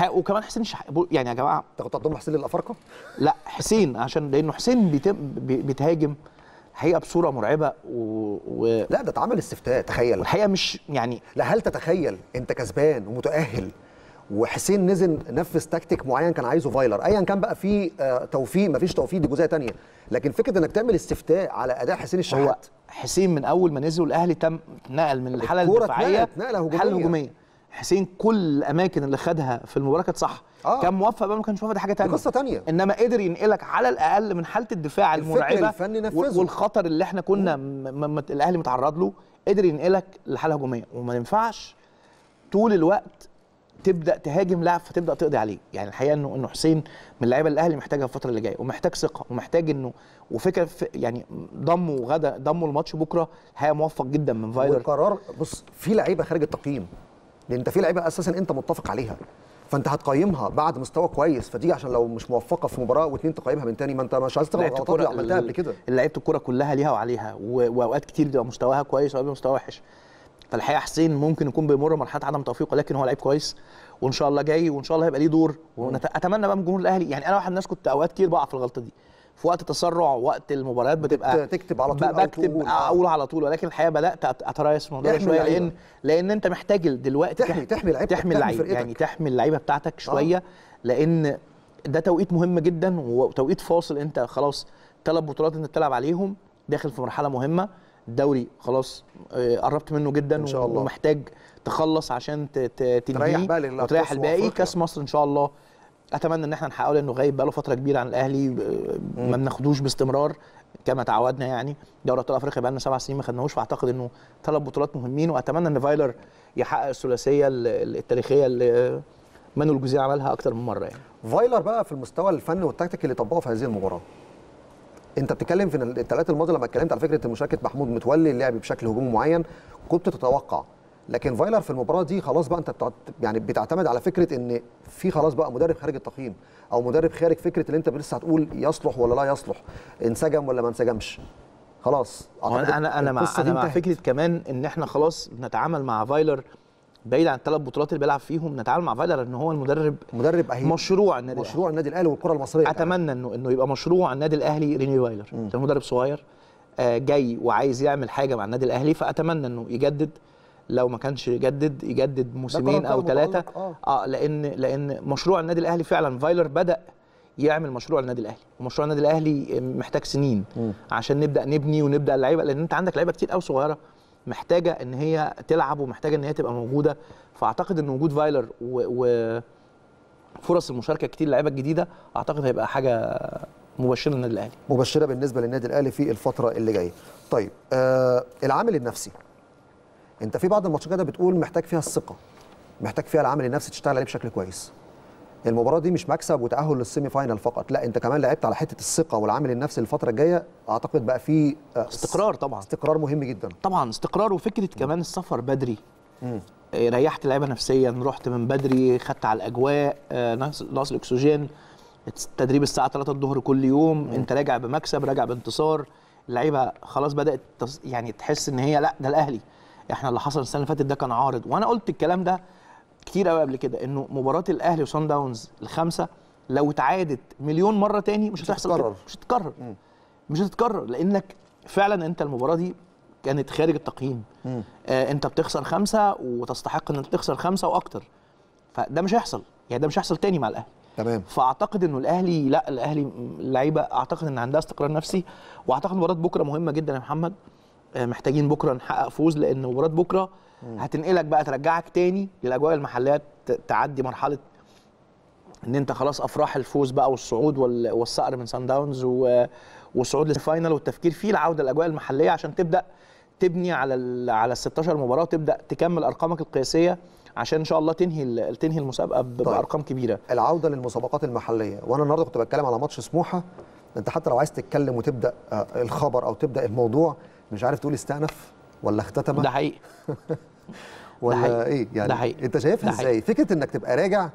وكمان حسين. يعني يا جماعة انت كنت عبد حسين للأفارقة لا حسين عشان لأنه حسين بيتم بي- بيتهاجم الحقيقة بصورة مرعبة و... و... لا ده اتعمل استفتاء تخيل والحقيقة مش يعني لا هل تتخيل أنت كسبان ومتأهل وحسين نزل نفذ تكتيك معين كان عايزه فايلر. ايا كان بقى في آه، توفيق مفيش توفيق دي جزئية تانية. لكن فكرة إنك تعمل استفتاء على أداء حسين هو الشحات حسين من أول ما نزل الاهلي تم نقل من الحاله الدفاعية اتنقلت نقلة هجومية. الحاله الهجوميه حسين كل الأماكن اللي خدها في المباراة كانت صح. آه. كان موفق بقى ما كانش موفق دي حاجة ثانية قصة تانية. إنما قدر ينقلك على الأقل من حالة الدفاع المرعبة الفني و- نفذه. والخطر اللي إحنا كنا م- م- م- الأهلي متعرض له قدر ينقلك لحالة هجومية. وما ينفعش طول الوقت تبدأ تهاجم لاعب فتبدأ تقضي عليه. يعني الحقيقة انه إنه حسين من اللعيبة اللي الأهلي محتاجها في الفترة اللي جاية ومحتاج ثقة ومحتاج انه وفكرة يعني ضمه غدا ضمه الماتش بكرة الحقيقة موفق جدا من فايلر. والقرار بص في لعيبة خارج التقييم. لأن أنت في لعيبة أساسا أنت متفق عليها. فأنت هتقيمها بعد مستوى كويس. فتيجي عشان لو مش موفقة في مباراة واثنين تقيمها من تاني ما أنت مش عايز تغلط الغلطات اللي عملتها قبل كده. لعيبه الكوره كلها ليها وعليها وأوقات كتير بيبقى مستواها كويس وأوقات مستواها وحش. فالحقيقة حسين ممكن يكون بيمر مرحله عدم توفيق ولكن هو لعيب كويس وإن شاء الله جاي وإن شاء الله هيبقى ليه دور واتمنى بقى من جمهور الأهلي يعني أنا واحد من الناس كنت أوقات كتير بقع في الغلطة دي في وقت التسرع وقت المباريات بتبقى تكتب على طول بكتب تقول، آه. أقول على طول ولكن الحقيقة بدأت أت- اتريث الموضوع شوية. لأن لأن أنت محتاج دلوقتي تحمي- تح- تحمي لعيبتك، تحمي اللعيبه. يعني تحمي اللعيبة بتاعتك شوية لأن ده توقيت مهم جدا وتوقيت فاصل أنت خلاص ثلاث بطولات أنت بتلعب عليهم داخل في مرحلة مهمة الدوري خلاص آه، قربت منه جدا إن شاء الله. ومحتاج تخلص عشان ت- ت- تريح تنهيه بقى لل- وتريح الباقي. كاس مصر إن شاء الله. أتمنى إن إحنا نحققه لأنه غايب بقاله فترة كبيرة عن الأهلي آه، ما بناخدوش باستمرار كما تعودنا يعني. دوري أبطال أفريقيا بقى لنا سبع سنين ما خدناهوش فأعتقد إنه ثلاث بطولات مهمين. وأتمنى إن فايلر يحقق الثلاثية ال- ال- التاريخية اللي مانويل جوزيه عملها أكتر من مرة يعني. فايلر بقى في المستوى الفني والتكتيك اللي طبقه في هذه المباراة. انت بتتكلم في الثلاثاء الماضي لما اتكلمت على فكرة مشاركة محمود متولي اللعب بشكل هجومي معين كنت تتوقع. لكن فايلر في المباراة دي خلاص بقى انت بتعت... يعني بتعتمد على فكرة إن في خلاص بقى مدرب خارج التقييم أو مدرب خارج فكرة اللي أنت لسه هتقول يصلح ولا لا يصلح انسجم ولا ما انسجمش. خلاص. أنا أنا أنا مع أنا مع. فكرة كمان إن إحنا خلاص نتعامل مع فايلر بعيد عن الثلاث بطولات اللي بيلعب فيهم نتعامل مع فايلر إن هو المدرب مدرب هو مشروع النادي. مشروع النادي الأهلي والكرة المصرية أتمنى انه إنه يبقى مشروع النادي الأهلي ريني فايلر مدرب صغير آه، جاي وعايز يعمل حاجة مع النادي الأهلي فأتمنى إنه يجدد. لو ما كانش يجدد يجدد موسمين أو ثلاثة آه. آه لأن لأن مشروع النادي الأهلي فعلا فايلر بدأ يعمل مشروع النادي الأهلي. ومشروع النادي الأهلي محتاج سنين مم. عشان نبدأ نبني ونبدأ اللعيبة لأن أنت عندك لعيبة كتير قوي صغيرة. محتاجة إن هي تلعب ومحتاجة إن هي تبقى موجودة فأعتقد إن وجود فايلر و, و فرص المشاركة كتير للعيبه الجديده أعتقد هيبقى حاجة مبشرة للنادي الأهلي مبشرة بالنسبة للنادي الأهلي في الفترة اللي جاية. طيب آه العامل النفسي أنت في بعض الماتشات كده بتقول محتاج فيها الثقة محتاج فيها العامل النفسي تشتغل عليه بشكل كويس. المباراة دي مش مكسب وتأهل للسيمي فاينال فقط لا انت كمان لعبت على حتة الثقة والعامل النفسي الفترة الجاية أعتقد بقى في آه، استقرار طبعا. استقرار مهم جدا. طبعا استقرار وفكرة كمان السفر بدري. آه، ريحت اللعيبة نفسيا رحت من بدري خدت على الأجواء آه، ناقص الأكسجين التدريب الساعة 3 الظهر كل يوم انت راجع بمكسب راجع بانتصار اللعيبة خلاص بدأت. يعني تحس إن هي لا ده الأهلي. إحنا اللي حصل السنة اللي فاتت ده كان عارض. وأنا قلت الكلام ده كتير قوي قبل كده إنه مباراة الأهلي وصن داونز الخمسه لو اتعادت مليون مرة تاني مش هتحصل. مش هتتكرر. مش هتتكرر لأنك فعلا أنت المباراة دي كانت خارج التقييم. آه أنت بتخسر خمسة وتستحق ان انت تخسر خمسة وأكتر. فده مش هيحصل. يعني ده مش هيحصل تاني مع الأهلي. تمام. فأعتقد إنه الأهلي لا الأهلي اللعيبه أعتقد إن عندها استقرار نفسي. وأعتقد مباراة بكرة مهمة جدا يا محمد. آه، محتاجين بكرة نحقق فوز لأن مباراة بكرة هتنقلك بقى ترجعك تاني للأجواء المحلية تعدي مرحلة إن أنت خلاص أفراح الفوز بقى والصعود وال- والصقر من سان داونز و- والصعود للفاينل والتفكير فيه العوده للأجواء المحلية عشان تبدأ تبني على ال على ال 16 مباراة وتبدأ تكمل أرقامك القياسية عشان إن شاء الله تنهي تنهي المسابقة طيب. بأرقام كبيرة العودة للمسابقات المحلية وأنا النهارده كنت بتكلم على ماتش سموحة أنت حتى لو عايز تتكلم وتبدأ آه، الخبر أو تبدأ الموضوع مش عارف تقول استأنف ولا اختتم ده حقيقي <laughs> ولا حقيقي. إيه يعني ده حقيقي. أنت شايفها ده إزاي فكرة إنك تبقى راجع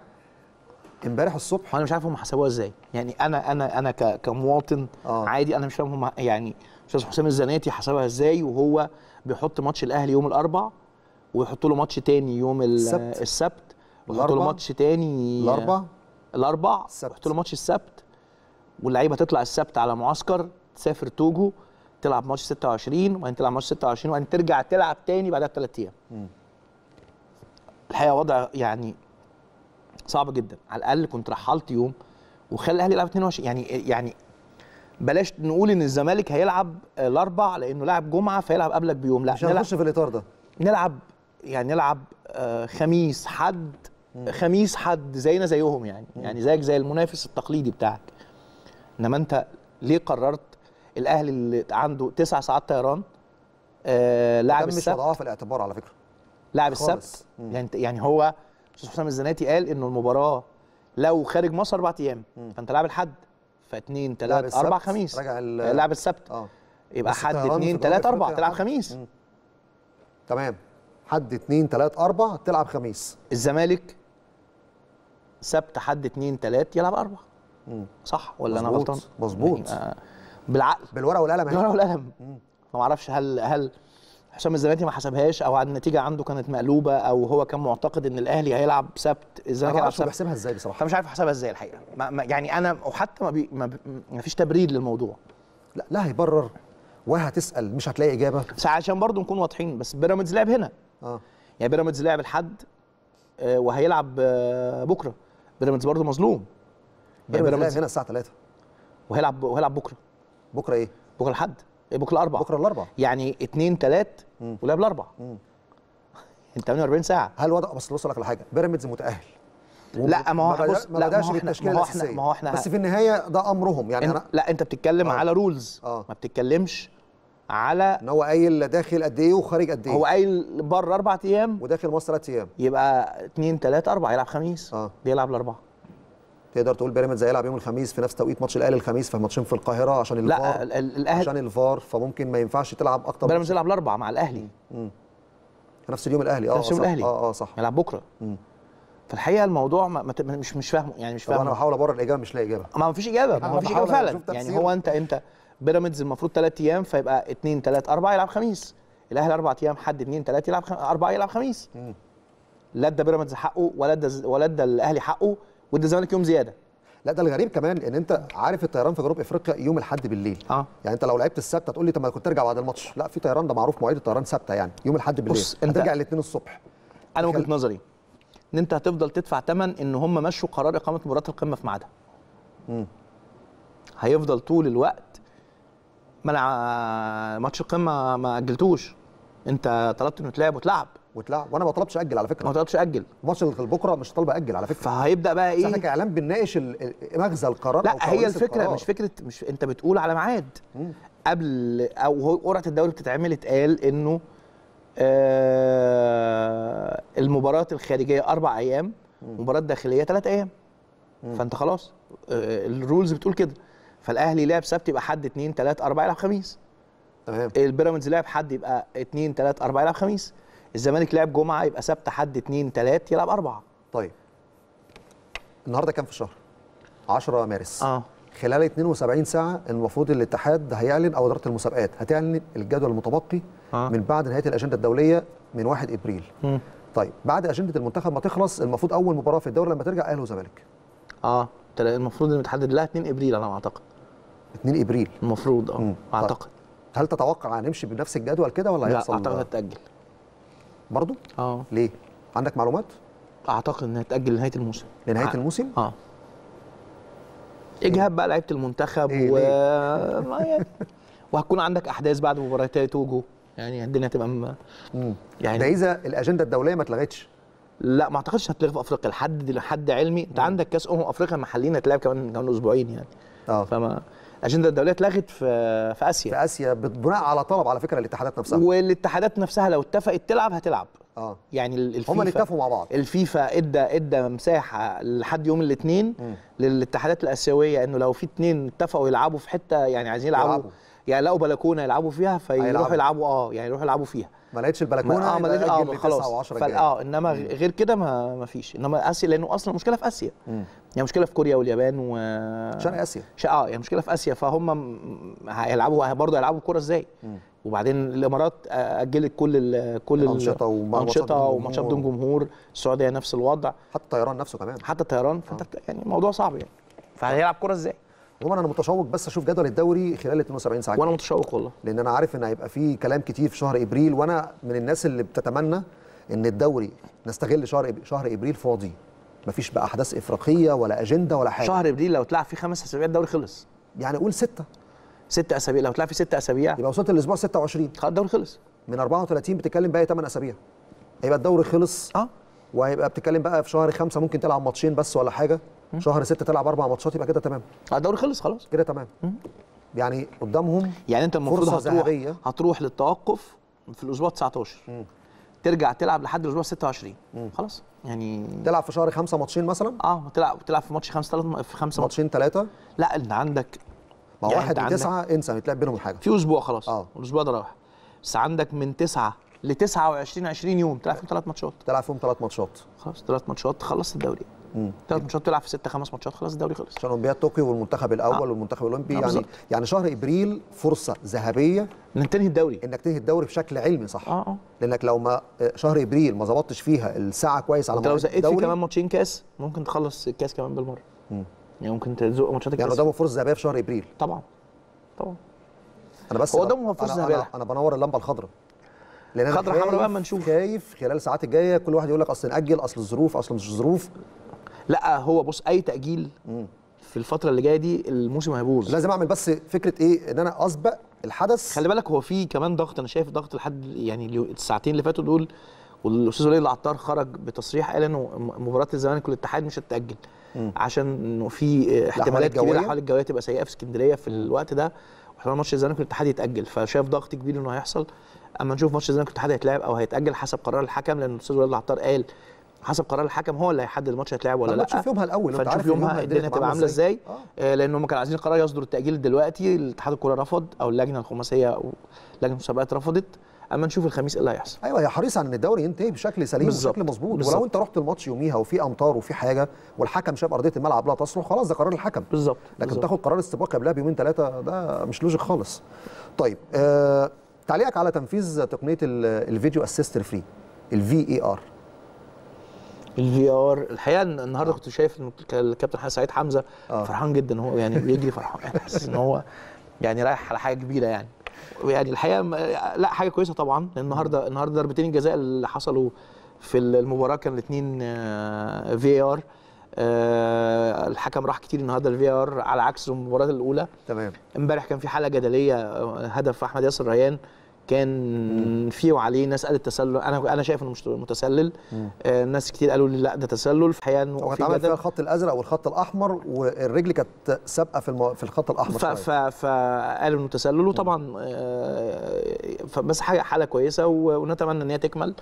إمبارح الصبح وأنا مش عارف هم حسبوها إزاي يعني أنا أنا أنا كمواطن آه. عادي أنا مش فاهم هم يعني أستاذ حسام الزناتي حسبها إزاي وهو بيحط ماتش الأهلي يوم الأربع ويحط له ماتش تاني يوم ال- السبت. السبت ويحط. له ماتش تاني الأربع الأربع. يحط له ماتش السبت واللعيبة تطلع السبت على معسكر تسافر توجو تلعب ماتش 26 وبعدين تلعب ماتش 26 وبعدين ترجع تلعب تاني بعدها بثلاث أيام. الحقيقة وضع يعني صعب جدا. على الأقل كنت رحلت يوم وخلي الأهلي يلعب 22 يعني يعني بلاش نقول إن الزمالك هيلعب الأربع لأنه لاعب جمعة فيلعب قبلك بيوم. لا مش هنخش في الإطار ده. نلعب يعني نلعب آه، خميس حد خميس حد زينا زيهم يعني. يعني زيك زي المنافس التقليدي بتاعك. إنما أنت ليه قررت الأهلي اللي عنده تسع ساعات طيران آه لاعب مش السبت. وضعها في الاعتبار على فكرة. لاعب. السبت. يعني يعني هو أستاذ حسام الزناتي قال إنه المباراة لو خارج مصر أربع أيام فأنت لاعب الحد فاثنين ثلاث أربع خميس. راجع آه، لاعب السبت. آه. يبقى حد اثنين ثلاث أربع تلعب. خميس. مم. تمام. حد اتنين تلات أربع تلعب خميس. الزمالك سبت حد اثنين ثلاث يلعب أربع. مم. صح ولا أنا مظبوط، غلطان؟ مظبوط. يعني آه. بالعقل. بالورقة والقلم بالورقة اهي والقلم ما أعرفش هل هل حسام الزناتي ما حسبهاش أو النتيجة عنده كانت مقلوبة أو هو كان معتقد إن الأهلي هيلعب سبت الزمالك ما هيلعب سبت؟ بيحسبها إزاي بصراحة. فمش عارف احسبها إزاي الحقيقة. ما ما يعني أنا وحتى ما, بي ما, ما فيش تبرير للموضوع. لا لا هيبرر وهتسأل مش هتلاقي إجابة. بس عشان برضو نكون واضحين بس بيراميدز لعب هنا. آه. يعني بيراميدز لعب الحد آه، وهيلعب آه، بكرة. بيراميدز برضو مظلوم. يعني بيراميدز لعب بيراميدز هنا الساعة 3 وهيلعب وهيلعب بكرة. بكرة إيه؟ بكرة الحد إيه، بكرة الاربع بكرة الاربع يعني اتنين تلات ولعب الاربع <laughs> أنت 48 ساعة. هل وضع بس بص لك على حاجة. بيراميدز متأهل. لا ما هو بص ما لا ما هو إحنا ما هو إحنا ما هو إحنا بس في النهاية ده أمرهم. يعني إن- أنا لا أنت بتتكلم آه. على rules. آه. ما بتتكلمش على إن هو قايل داخل قد إيه وخارج قد إيه. هو قايل بره أربع أيام. وداخل مصر ثلاث أيام. يبقى اتنين تلاته أربعة يلعب خميس. آه. بيلعب الاربعه تقدر تقول بيراميدز هيلعب يوم الخميس في نفس توقيت ماتش الأهلي الخميس في ماتشين في القاهرة عشان الفار لا ال- ال- الأهلي عشان الفار فممكن ما ينفعش تلعب أكتر بيراميدز يلعب الأربعة مع الأهلي. في نفس اليوم الأهلي. آه نفس يوم صح. الأهلي. آه آه صح. يلعب بكرة. في الحقيقة الموضوع ما مش مش فاهمه يعني مش طب أنا فاهمه. بحاول أبرر الإجابة مش لاقي إجابة. ما فيش إجابة. ما فيش إجابة فعلا. يعني. هو انت أنت بيراميدز المفروض ثلاث أيام فيبقى اثنين ثلاث أربعة يلعب خميس. الأهلي أربع أيام حد اثنين ثلاث يلعب خم... أربعة يلعب خميس. لا ادى بيراميدز حقه ولا ادى ولا ادى الأهلي حقه. وادى الزمالك يوم زيادة. لا ده الغريب كمان إن أنت عارف الطيران في جنوب إفريقيا يوم الأحد بالليل. آه. يعني أنت لو لعبت السبت هتقول لي طب ما كنت ترجع بعد الماتش. لا في طيران ده معروف مواعيد الطيران ثابتة يعني يوم الأحد بالليل. بص، أنت- هترجع الاثنين الصبح. أنا وجهة نظري إن أنت هتفضل تدفع ثمن إن هم مشوا قرار إقامة مباراة القمة في ميعادها. هيفضل طول الوقت منع ماتش القمة ما أجلتوش. أنت طلبت إنه يتلعب وتلعب. وتلعب وأنا ما طلبتش أجل على ما فكره طلبتش أجل. ماتش بكره مش طالبة أجل على فكرة. فهيبدأ بقى بس إحنا إيه؟ كإعلام بنناقش مغزى القرار أو لا هي الفكرة القرار. مش فكرة مش أنت بتقول على ميعاد. قبل أو قرعة الدوري بتتعمل اتقال إنه آه المباراة الخارجية أربع أيام مباراة داخلية ثلاث أيام. فأنت خلاص آه، الرولز بتقول كده. فالأهلي لعب سبت يبقى حد اثنين ثلاث أربعة يلعب خميس. تمام. البيراميدز لعب حد يبقى اثنين ثلاث أربعة يلعب خميس. الزمالك لعب جمعة يبقى سبت حد اثنين ثلاث يلعب أربعة. طيب. النهارده كام في الشهر؟ 10 مارس. آه. خلال 72 ساعة المفروض الاتحاد هيعلن أو إدارة المسابقات. هتعلن الجدول المتبقي آه. من بعد نهاية الأجندة الدولية من 1 إبريل. مم. طيب بعد أجندة المنتخب ما تخلص المفروض أول مباراة في الدوري لما ترجع أهلي وزمالك. آه. المفروض إن يتحدد لها 2 إبريل على ما أعتقد. 2 إبريل. المفروض آه. طيب. أعتقد. هل تتوقع هنمشي بنفس الجدول كده ولا لا هيحصل أعتقد هتتأجل. برضه آه. ليه؟ عندك معلومات؟ أعتقد إنها هتتاجل لنهايه الموسم. لنهاية آه. الموسم؟ آه. اجهاد بقى لعيبة المنتخب إيه و؟ ما يعني <laughs> وهتكون عندك أحداث بعد مباراتي توجو يعني الدنيا هتبقى م... يعني ده إذا الأجندة الدولية ما اتلغتش. لا ما أعتقدش هتلغي في أفريقيا لحد لحد علمي. أنت عندك كأس أمم أفريقيا المحليين هتلعب كمان كمان أسبوعين يعني. آه. فما الاجنده الدوليه اتلغت في في آسيا. في آسيا بناء على طلب على فكرة الاتحادات نفسها. والاتحادات نفسها لو اتفقت تلعب هتلعب. آه. يعني ال- الفيفا هم اللي اتفقوا مع بعض. الفيفا ادى إدى مساحة لحد يوم الاثنين. للاتحادات الآسيوية إنه لو في اثنين اتفقوا يلعبوا في حتة يعني عايزين يلعبوا, يلعبوا. يعني لقوا بلكونه يلعبوا فيها فيروحوا. يلعبوا آه يعني يروحوا يلعبوا فيها. ما لقيتش البلكونة آه ما لقيتش- آه خلاص. و10 فال- آه إنما غير كده ما ما فيش. إنما آسيا لأنه أصلا مشكلة في آسيا. يعني مشكلة في كوريا واليابان و شرق آسيا. آه يعني مشكلة في آسيا. فهم هيلعبوا برضه هيلعبوا كورة إزاي؟ مم. وبعدين الإمارات أجلت كل ال كل الأنشطة بدون وماتشات. بدون جمهور السعودية نفس الوضع. حتى الطيران نفسه كمان. حتى الطيران فأنت يعني الموضوع صعب يعني. فهيلعب كورة إزاي؟ عموما أنا متشوق بس أشوف جدول الدوري خلال 72 ساعة. وأنا متشوق والله. لأن أنا عارف إن هيبقى فيه كلام كتير في شهر إبريل وأنا من الناس اللي بتتمنى إن الدوري نستغل شهر شهر إبريل فاضي. مفيش بقى أحداث إفريقية ولا أجندة ولا حاجة. شهر إبريل لو اتلعب فيه خمس أسابيع الدوري خلص. يعني قول ستة. ست أسابيع لو اتلعب فيه ست أسابيع. يبقى وصلت الأسبوع 26 خلاص الدوري خلص. من 34 بتتكلم بقى 8 أسابيع. هيبقى الدوري خلص. آه. وهيبقى بتتكلم بقى في شهر خمسة ممكن تلعب ماتشين بس ولا حاجة. شهر ستة تلعب أربع ماتشات يبقى كده تمام. آه، الدوري خلص خلاص. كده تمام. يعني قدامهم يعني أنت المفروض هتروح. هتروح للتوقف في الأسبوع 19 مم. ترجع تلعب لحد الأسبوع 26 خلاص. يعني تلعب في شهر خمسة ماتشين مثلا؟ آه تلعب تلعب في ماتش خمسة ثلاث في ماتش ماتشين ثلاثة لا انت عندك مع يعني واحد وتسعة انسى يتلعب بينهم حاجة في أسبوع خلاص. آه. الأسبوع ده راح بس عندك من 9 ل 29 20 يوم تلعب فيهم ثلاث ماتشات. تلعب فيهم ثلاث ماتشات. خلاص ثلاث ماتشات خلصت الدوري. مم. ثلاث ماتشات تلعب في ستة خمس ماتشات خلاص الدوري خلص. عشان اولمبياد طوكيو والمنتخب الأول آه. والمنتخب الأولمبي آه، يعني. يعني شهر إبريل فرصة ذهبية ننتهي الدوري. إنك تنهي الدوري بشكل علمي صح؟ آه آه. لأنك لو ما شهر إبريل ما ظبطتش فيها الساعة كويس على لو مواعيد زقيت فيه الدوري، كمان ماتشين كاس ممكن تخلص الكاس كمان بالمرة. مم. يعني ممكن تزق ماتشات يعني الكاس قدامه فرصة ذهبية في شهر إبريل. طبعا. طبعا. أنا بس هو قدامه فرصة أنا- ذهبية. أنا, أنا بنور اللمبة الخضراء. لأن أنا خضرا حمرا خايف- بقى نشوف. خايف خلال الساعات الجاية كل واحد يقول لك أصل نأجل أصل الظروف أصل مش ظروف. لا هو بص أي تأجيل. في الفترة اللي جاية دي الموسم هيبوظ. لازم اعمل بس فكرة إيه؟ إن أنا أسبق الحدث. خلي بالك هو في كمان ضغط أنا شايف ضغط لحد يعني الساعتين اللي فاتوا دول والأستاذ وليد العطار خرج بتصريح قال إنه مباراة الزمالك والاتحاد مش هتتأجل. عشان إنه في احتمالات كبيرة. الاحوال الجويه تبقى سيئة في اسكندرية في الوقت ده واحتمال ماتش الزمالك والاتحاد يتأجل. فشايف ضغط كبير إنه هيحصل. أما نشوف ماتش الزمالك والاتحاد هيتلعب أو هيتأجل حسب قرار الحكم لأن الأستاذ وليد العطار قال حسب قرار الحكم هو اللي هيحدد الماتش هيتلعب ولا لأ. تشوف يومها الأول أنت فنشوف عارف يومها الدنيا تبقى عاملة إزاي. آه. لأن هم كانوا عايزين القرار يصدر التأجيل دلوقتي الاتحاد الكوره رفض أو اللجنة الخماسية أو لجنة المسابقات رفضت. أما نشوف الخميس إيه اللي هيحصل. أيوه هي حريصه على إن الدوري ينتهي بشكل سليم. وبشكل مظبوط. ولو أنت رحت الماتش يوميها وفي أمطار وفي حاجة والحكم شاف أرضية الملعب لا تصلح خلاص ده قرار الحكم. بالظبط. لكن بالظبط. تاخد قرار استباق قبلها بيومين ثلاثة ده مش logic خالص. طيب آه تعليقك على تنفيذ تقنية ال- ال video assist referee ال VAR ال VAR الحقيقة النهارده كنت شايف الكابتن حسن سعيد حمزة آه. فرحان جدا هو يعني بيجري فرحان. يعني حاسس إن هو يعني رايح على حاجة كبيرة يعني. يعني الحقيقة لا حاجة كويسة طبعا. النهارده النهارده ضربتين الجزاء اللي حصلوا في المباراة كان الاثنين في ار الحكم راح كتير النهارده الفي ار على عكس المباراة الأولى. تمام. امبارح كان في حالة جدلية آه، هدف أحمد ياسر ريان. كان فيه وعليه ناس قالت تسلل. أنا أنا شايف إنه مش متسلل. آه، ناس كتير قالوا لي لا ده تسلل. في الحقيقة إنه هو اتعمل فيها الخط الأزرق والخط الأحمر والرجل كانت سابقة في الم... في الخط الأحمر ف- شوية. ف- فقالوا إنه تسلل. وطبعا آه، فبس حاجة حالة كويسة و- ونتمنى إن هي تكمل.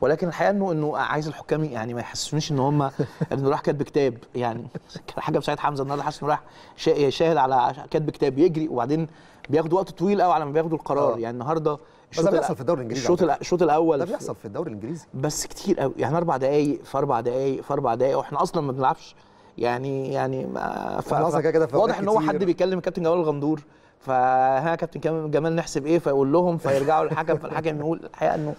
ولكن الحقيقة انه إنه عايز الحكام يعني ما يحسسونيش إن هم <laughs> إنه راح كاتب كتاب. يعني كان حاجة بسعيد حمزة النهارده حاسس إنه راح شا- شاهد على كاتب كتاب يجري وبعدين بياخدوا وقت طويل قوي على ما بياخدوا القرار. آه. يعني النهارده ده بيحصل في الدوري الإنجليزي الشوط الشوط الأول ده بيحصل في الدوري الإنجليزي. بس كتير قوي. يعني أربع دقائق في أربع دقائق في أربع دقائق وإحنا أصلا ما بنلعبش. يعني يعني ما ف... كده واضح إن هو. حد بيكلم الكابتن جمال الغندور. فها كابتن جمال نحسب إيه؟ فيقول لهم فيرجعوا للحكم فالحكم يقول الحقيقة إنه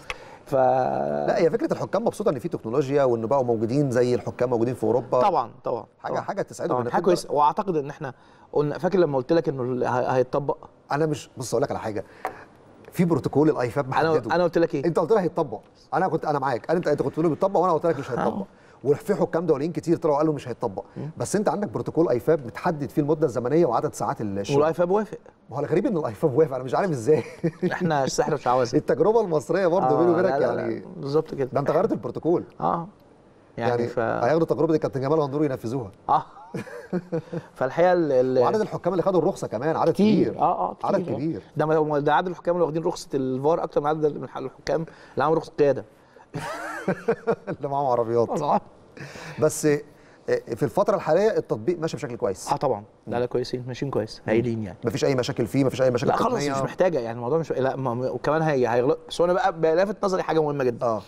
ف لا هي فكرة الحكام مبسوطة إن في تكنولوجيا وإن بقوا موجودين زي الحكام موجودين في أوروبا. طبعا طبعا حاجة طبعاً. حاجة تسعدهم حاجة كويسة. وأعتقد إن إحنا قلنا فاكر لما قلت لك إنه هيتطبق؟ أنا مش بص أقول لك على حاجة. في بروتوكول الايفاب أنا محدده. أنا قلت لك إيه؟ انت قلت لي هيتطبق. أنا كنت أنا معاك. أنت انت كنت بتقول بيتطبق وأنا قلت لك مش هيتطبق. وفي حكام دوليين كتير طلعوا قالوا مش هيتطبق. بس أنت عندك بروتوكول IFAB متحدد فيه المدة الزمنية وعدد ساعات الشغل. وال IFAB وافق. ما هو الغريب إن ال IFAB وافق. أنا مش عارف إزاي. <laughs> إحنا السحر مش التجربة المصرية برضه بيني وبينك يعني بالظبط كده. ده أنت غيرت البروتوكول. آه. يعني, يعني, ف هياخدوا تجربة الكابتن جمال غندور ينفذوها. آه. <laughs> فالحقيقة ال... وعدد الحكام اللي خدوا الرخصة كمان عدد كتير. كبير. آه آه كتير. عدد آه. كبير. ده ما- ده عدد الحكام اللي واخدين رخصة الفار أكتر من عدد الح- الحكام اللي عملوا رخصة قيادة. <laughs> اللي معاهم عربيات. آه. بس في الفترة الحالية التطبيق ماشي بشكل كويس. آه طبعا. لا لا كويسين. ماشيين كويس. هايلين يعني. مفيش أي مشاكل فيه مفيش أي مشاكل لا خلاص. مش محتاجة يعني. الموضوع مش لا ما... وكمان هي هيغلط بس هو أنا بقى بقى لافت نظري حاجة مهمة جدا. آه.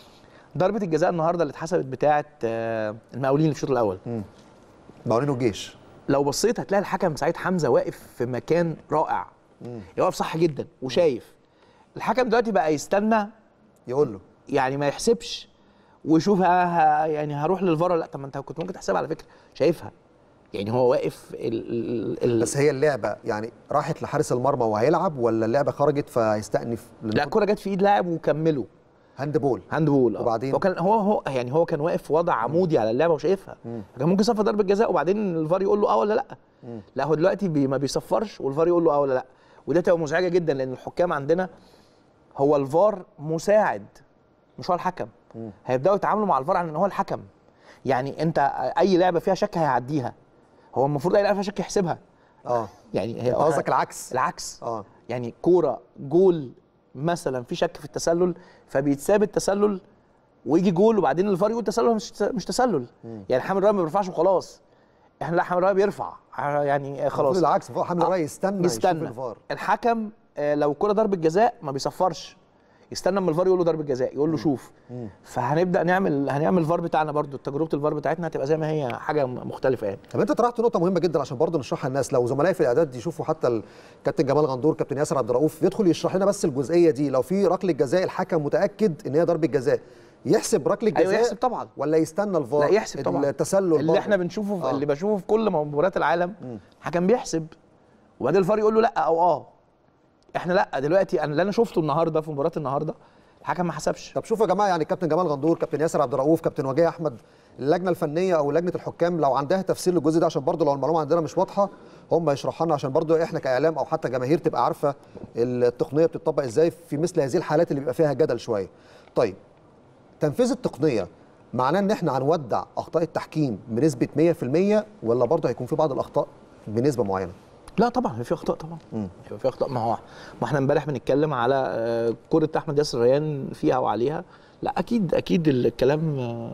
ضربة الجزاء النهارده اللي اتحسبت بتاعه آه، المقاولين في الشوط الأول. مقاولين والجيش لو بصيت هتلاقي الحكم سعيد حمزة واقف في مكان رائع. يقف صح جدا وشايف. الحكم دلوقتي بقى يستنى. يقول له. يعني ما يحسبش ويشوف ها يعني هروح للفار لأ. طب ما انت كنت ممكن تحسبها على فكرة. شايفها. يعني هو واقف ال ال بس هي اللعبة يعني راحت لحارس المرمى وهيلعب ولا اللعبة خرجت فهيستأنف لا الكرة جت في إيد لاعب وكمله. handball handball آه. وبعدين؟ هو كان هو هو يعني هو كان واقف في وضع عمودي على اللعبة وشايفها كان ممكن يصفر ضربة جزاء وبعدين الفار يقول له آه ولا لأ. لا هو دلوقتي بي ما بيصفرش والفار يقول له آه ولا لأ. وده تبقى مزعجة جدا لأن الحكام عندنا هو الفار مساعد مش هو الحكم. هيبدأوا يتعاملوا مع الفار على إن هو الحكم. يعني أنت أي لعبة فيها شك هيعديها. هو المفروض أي لعبة فيها شك يحسبها. آه. يعني هي قصدك العكس. العكس. آه. يعني كورة جول مثلا في شك في التسلل فبيتساب التسلل ويجي جول وبعدين الفار يقول تسلل مش مش تسلل. يعني حامل الرايه ما بيرفعش وخلاص. إحنا لا حامل الرايه بيرفع. يعني خلاص. العكس المفروض حامل الراي يستنى يستنى. الفار. الحكم آه، لو الكره ضربة جزاء ما بيصفرش. يستنى اما الفار يقول له ضربة جزاء يقول له شوف. فهنبدأ نعمل هنعمل الفار بتاعنا برضو تجربة الفار بتاعتنا هتبقى زي ما هي حاجة مختلفة يعني. طب انت طرحت نقطة مهمة جدا عشان برضه نشرحها للناس. لو زملائي في الإعداد يشوفوا حتى الكابتن جمال غندور كابتن ياسر عبد الرؤوف يدخل يشرح لنا بس الجزئية دي. لو في ركلة جزاء الحكم متأكد إن هي ضربة جزاء يحسب ركلة جزاء أيوه يحسب طبعا. ولا يستنى الفار؟ لا يحسب طبعا. التسلل اللي برضه. إحنا بنشوفه آه. اللي بشوفه في كل مباريات العالم الحكم بيحسب. وبعدين الفار يقول له لأ أو آه. إحنا لا دلوقتي أنا اللي أنا شفته النهارده في مباراة النهارده الحكم ما حسبش طب شوفوا يا جماعة يعني كابتن جمال غندور كابتن ياسر عبد الرؤوف كابتن وجيه أحمد اللجنة الفنية أو لجنة الحكام لو عندها تفسير للجزء ده عشان برضه لو المعلومة عندنا مش واضحة هم يشرحوا لنا عشان برضه إحنا كإعلام أو حتى جماهير تبقى عارفة التقنية بتطبق إزاي في مثل هذه الحالات اللي بيبقى فيها جدل شوية. طيب تنفيذ التقنية معناه إن إحنا هنودع أخطاء التحكيم بنسبة 100% ولا برضه هيكون في بعض الأخطاء بنسبة معينة؟ لا طبعا في أخطاء طبعا. هيبقى في أخطاء. ما هو ما إحنا امبارح بنتكلم على آه، كره أحمد ياسر ريان فيها وعليها. لا أكيد أكيد الكلام آه،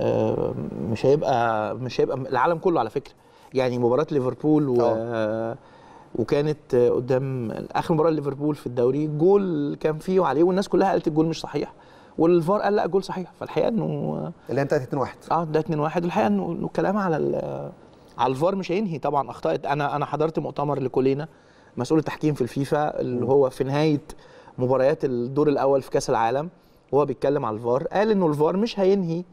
آه، مش هيبقى مش هيبقى العالم كله على فكرة. يعني مباراة ليفربول و وكانت قدام آخر مباراة ليفربول في الدوري جول كان فيه وعليه والناس كلها قالت الجول مش صحيح. والفار قال لا الجول صحيح. فالحقيقة إنه اللي انتهت 2 1 آه ده 2 1 الحقيقة إنه إنه الكلام على ال- على الفار مش هينهي طبعا أخطاء. أنا أنا حضرت مؤتمر لكولينا مسؤول التحكيم في الفيفا اللي هو في نهاية مباريات الدور الأول في كأس العالم وهو بيتكلم على الفار. قال إنه الفار مش هينهي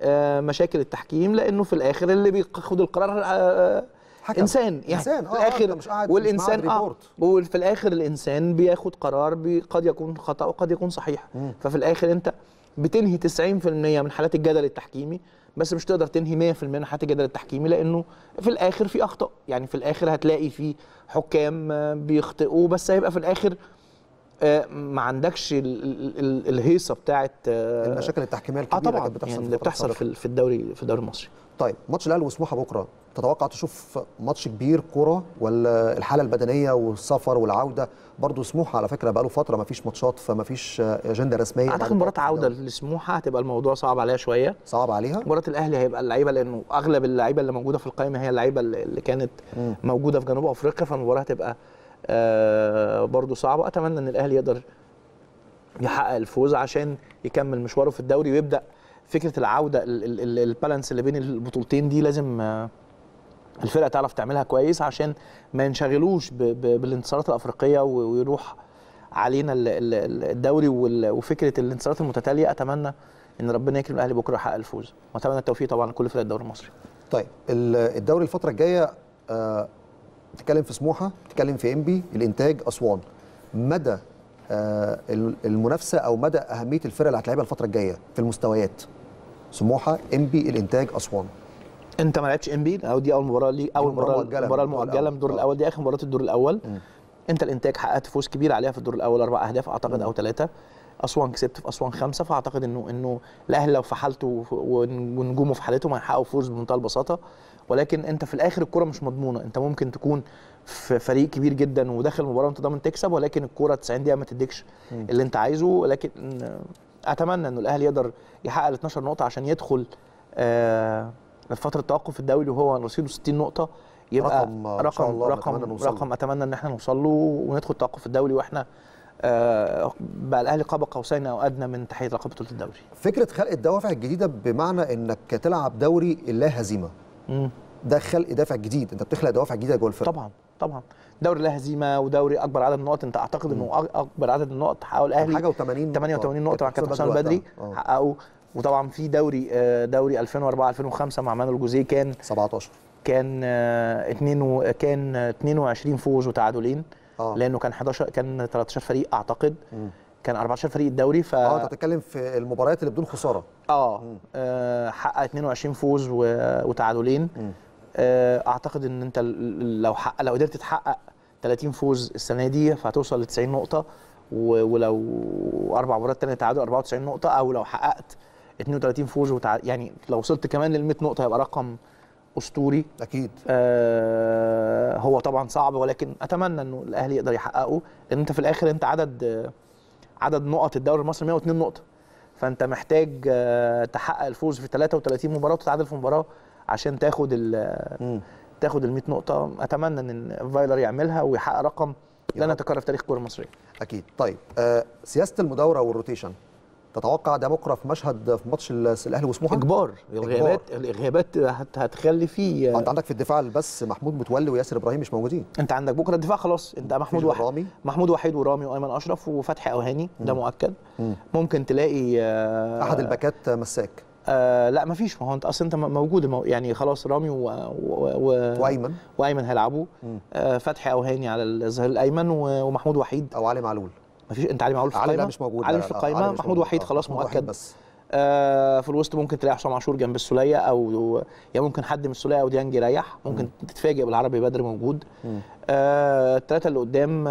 آه، مشاكل التحكيم لأنه في الآخر اللي بياخد القرار آه، حكم. إنسان. يعني إنسان. في آه، آه، الآخر أنت مش والإنسان آه. وفي الآخر الإنسان بياخد قرار بي قد يكون خطأ وقد يكون صحيح. ففي الآخر أنت بتنهي 90% من حالات الجدل التحكيمي. بس مش تقدر تنهي 100% من حالات الجدل التحكيمي لأنه في الآخر في أخطاء. يعني في الآخر هتلاقي في حكام آه، بيخطئوا بس هيبقى في الآخر آه، ما عندكش ال- ال- ال- الهيصة بتاعت آه، المشاكل التحكيمية الكبيرة طبعا. كانت بتحصل يعني اللي بتحصل في الدوري في الدوري المصري. طيب ماتش الأهلي وسموحه بكرة. تتوقع تشوف ماتش كبير كوره ولا الحالة البدنية والسفر والعودة برضه سموحة على فكرة بقاله فترة ما فيش ماتشات فما فيش أجندة رسمية بعد اعتقد مباراة التوقف عودة الدولي. لسموحة هتبقى الموضوع صعب عليها شوية صعب عليها مباراة الأهلي هيبقى اللعيبة لأنه أغلب اللعيبة اللي موجودة في القائمه هي اللعيبة اللي كانت مم. موجودة في جنوب أفريقيا فالمباراة هتبقى آه برضو صعبة أتمنى إن الأهلي يقدر يحقق الفوز عشان يكمل مشواره في الدوري ويبدأ فكرة العودة ال- ال- ال- البالانس اللي بين البطولتين دي لازم آه، الفرقة تعرف تعملها كويس عشان ما ينشغلوش بالانتصارات الأفريقية ويروح علينا ال- ال- ال- الدوري وفكرة الانتصارات المتتالية. أتمنى إن ربنا يكرم الأهلي بكرة يحقق الفوز. وأتمنى التوفيق طبعا لكل فرق الدوري المصري. طيب ال- الدوري الفترة الجاية آه، تتكلم في سموحة تتكلم في إنبي الإنتاج أسوان. مدى آه، ال- المنافسة أو مدى أهمية الفرق اللي هتلعبها الفترة الجاية في المستويات؟ سموحة إنبي الإنتاج أسوان. انت ما لعبتش ام بي أو دي أول مباراة ليك أول مباراة المباراه المؤجله من الدور الأول. الأول دي آخر مباراة الدور الأول. مم. انت الإنتاج حققت فوز كبير عليها في الدور الأول أربع أهداف أعتقد أو ثلاثة أسوان كسبت في أسوان خمسة فأعتقد انه إنه الأهلي لو في حالته ون- ونجومه في حالتهم هيحققوا فوز بمنتهى البساطة. ولكن أنت في الآخر الكرة مش مضمونة. أنت ممكن تكون في فريق كبير جدا وداخل المباراه وأنت ضامن تكسب ولكن الكرة 90 دقيقة ما تديكش اللي أنت عايزه. ولكن أتمنى إنه الأهلي يقدر يحقق ال 12 نقطة عشان يدخل آه فترة توقف الدوري وهو رصيده 60 نقطة يبقى رقم، رقم الله رقم له. رقم أتمنى إن إحنا نوصل له وندخل توقف الدوري وإحنا آه بقى الأهلي قاب قوسين أو أدنى من تحية لقب بطولة الدوري. فكرة خلق الدوافع الجديدة بمعنى إنك تلعب دوري لا هزيمة. مم. ده خلق دافع جديد أنت بتخلق دوافع جديدة جوه الفرقه طبعا طبعا. دوري لا هزيمة ودوري أكبر عدد نقط أنت أعتقد إنه أكبر عدد النقط حققه الأهلي. حاجة و80 88 نقطة مع كابتن حسام البدري آه. حققوا وطبعا في دوري آه، دوري 2004 2005 مع مانويل جوزيه كان 17 كان آه، اتنين و... كان آه، 22 فوز وتعادلين. آه. لأنه كان 11 كان 13 فريق أعتقد. مم. كان 14 فريق الدوري ف آه أنت بتتكلم في المباريات اللي بدون خسارة. آه. آه، حقق 22 فوز و... وتعادلين. آه، أعتقد إن أنت لو حقق لو قدرت تحقق 30 فوز السنة دي فهتوصل ل 90 نقطة. و- ولو أربع مباريات تانية تعادل 94 نقطة أو لو حققت 32 فوز وتع... يعني لو وصلت كمان لل 100 نقطة هيبقى رقم أسطوري. أكيد. آه هو طبعا صعب ولكن أتمنى إنه الأهلي يقدر يحققه لأن أنت في الآخر أنت عدد عدد نقط الدوري المصري 102 نقطة. فأنت محتاج آه، تحقق الفوز في 33 مباراة وتتعادل في مباراة عشان تاخد ال. تاخد ال 100 نقطة. أتمنى إن فايلر يعملها ويحقق رقم لن. يتكرر في تاريخ الكره المصرية. أكيد. طيب آه سياسة المداورة وال rotation. تتوقع ده بكرة في مشهد في ماتش ال- الأهلي وسموحة؟ إجبار. الغيابات الغيابات هت- هتخلي فيه أنت عندك في الدفاع بس محمود متولي وياسر إبراهيم مش موجودين. أنت عندك بكرة الدفاع خلاص. أنت محمود مفيش واحد. رامي محمود وحيد ورامي وأيمن أشرف وفتحي أوهاني. ده مؤكد. مم. ممكن تلاقي آه، أحد الباكات مساك. آه لا مفيش. ما هو أنت أصلا أنت موجود. المو... يعني خلاص رامي و... و... و... وأيمن. وأيمن هيلعبوا. آه فتحي أوهاني على الظهير الأيمن و... ومحمود وحيد. أو علي معلول. مفيش انت علي معلول في القايمه مش موجود علي لا، في القايمه مش محمود موجود. وحيد آه، خلاص مؤكد. بس. آه في الوسط ممكن تلاقي حسام عاشور جنب السولية أو يا ممكن حد من السولية أو ديانج يريح. ممكن تتفاجئ بالعربي بدر موجود. آه الثلاثه اللي قدام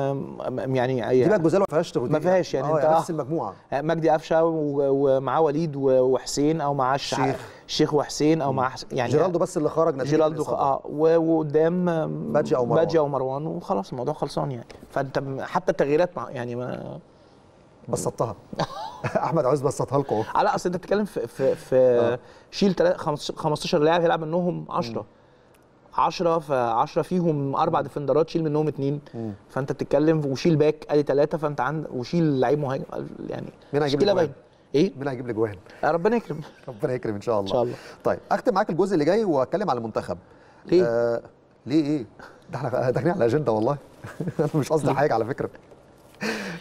يعني دي بقى الجزء ما فيهاش ما فيهاش يعني آه انت يعني آه. نفس المجموعة. مجدي قفشة ومعاه وليد وحسين أو معاه الش- الشيخ. الشيخ وحسين أو حس- يعني جيرالدو بس اللي خرج نتيجة جيرالدو. آه وقدام بادجي أو مروان. بادجي أو مروان وخلاص الموضوع خلصان يعني. فأنت حتى التغييرات مع يعني ما بسطتها. <laughs> أحمد عاوز بسطها لكم. اهو <laughs> آه لا أصل أنت بتتكلم في في, في شيل تلا- 15 15 لاعب هيلعب منهم 10 10 ف 10 فيهم أربع defender ات شيل منهم اثنين. فأنت بتتكلم وشيل back أدي ثلاثة فأنت عند وشيل لعيب مهاجم يعني مين هيجيب إيه؟ مين هيجيب لي جوان؟ آه، ربنا يكرم. ربنا يكرم إن شاء الله. إن شاء الله. طيب أختم معاك الجزء اللي جاي وأتكلم على المنتخب. ليه؟ آه ليه؟ إيه؟ ده إحنا <laughs> داخلين على الاجنده والله. <laughs> أنا مش قصدي حاجة على فكرة.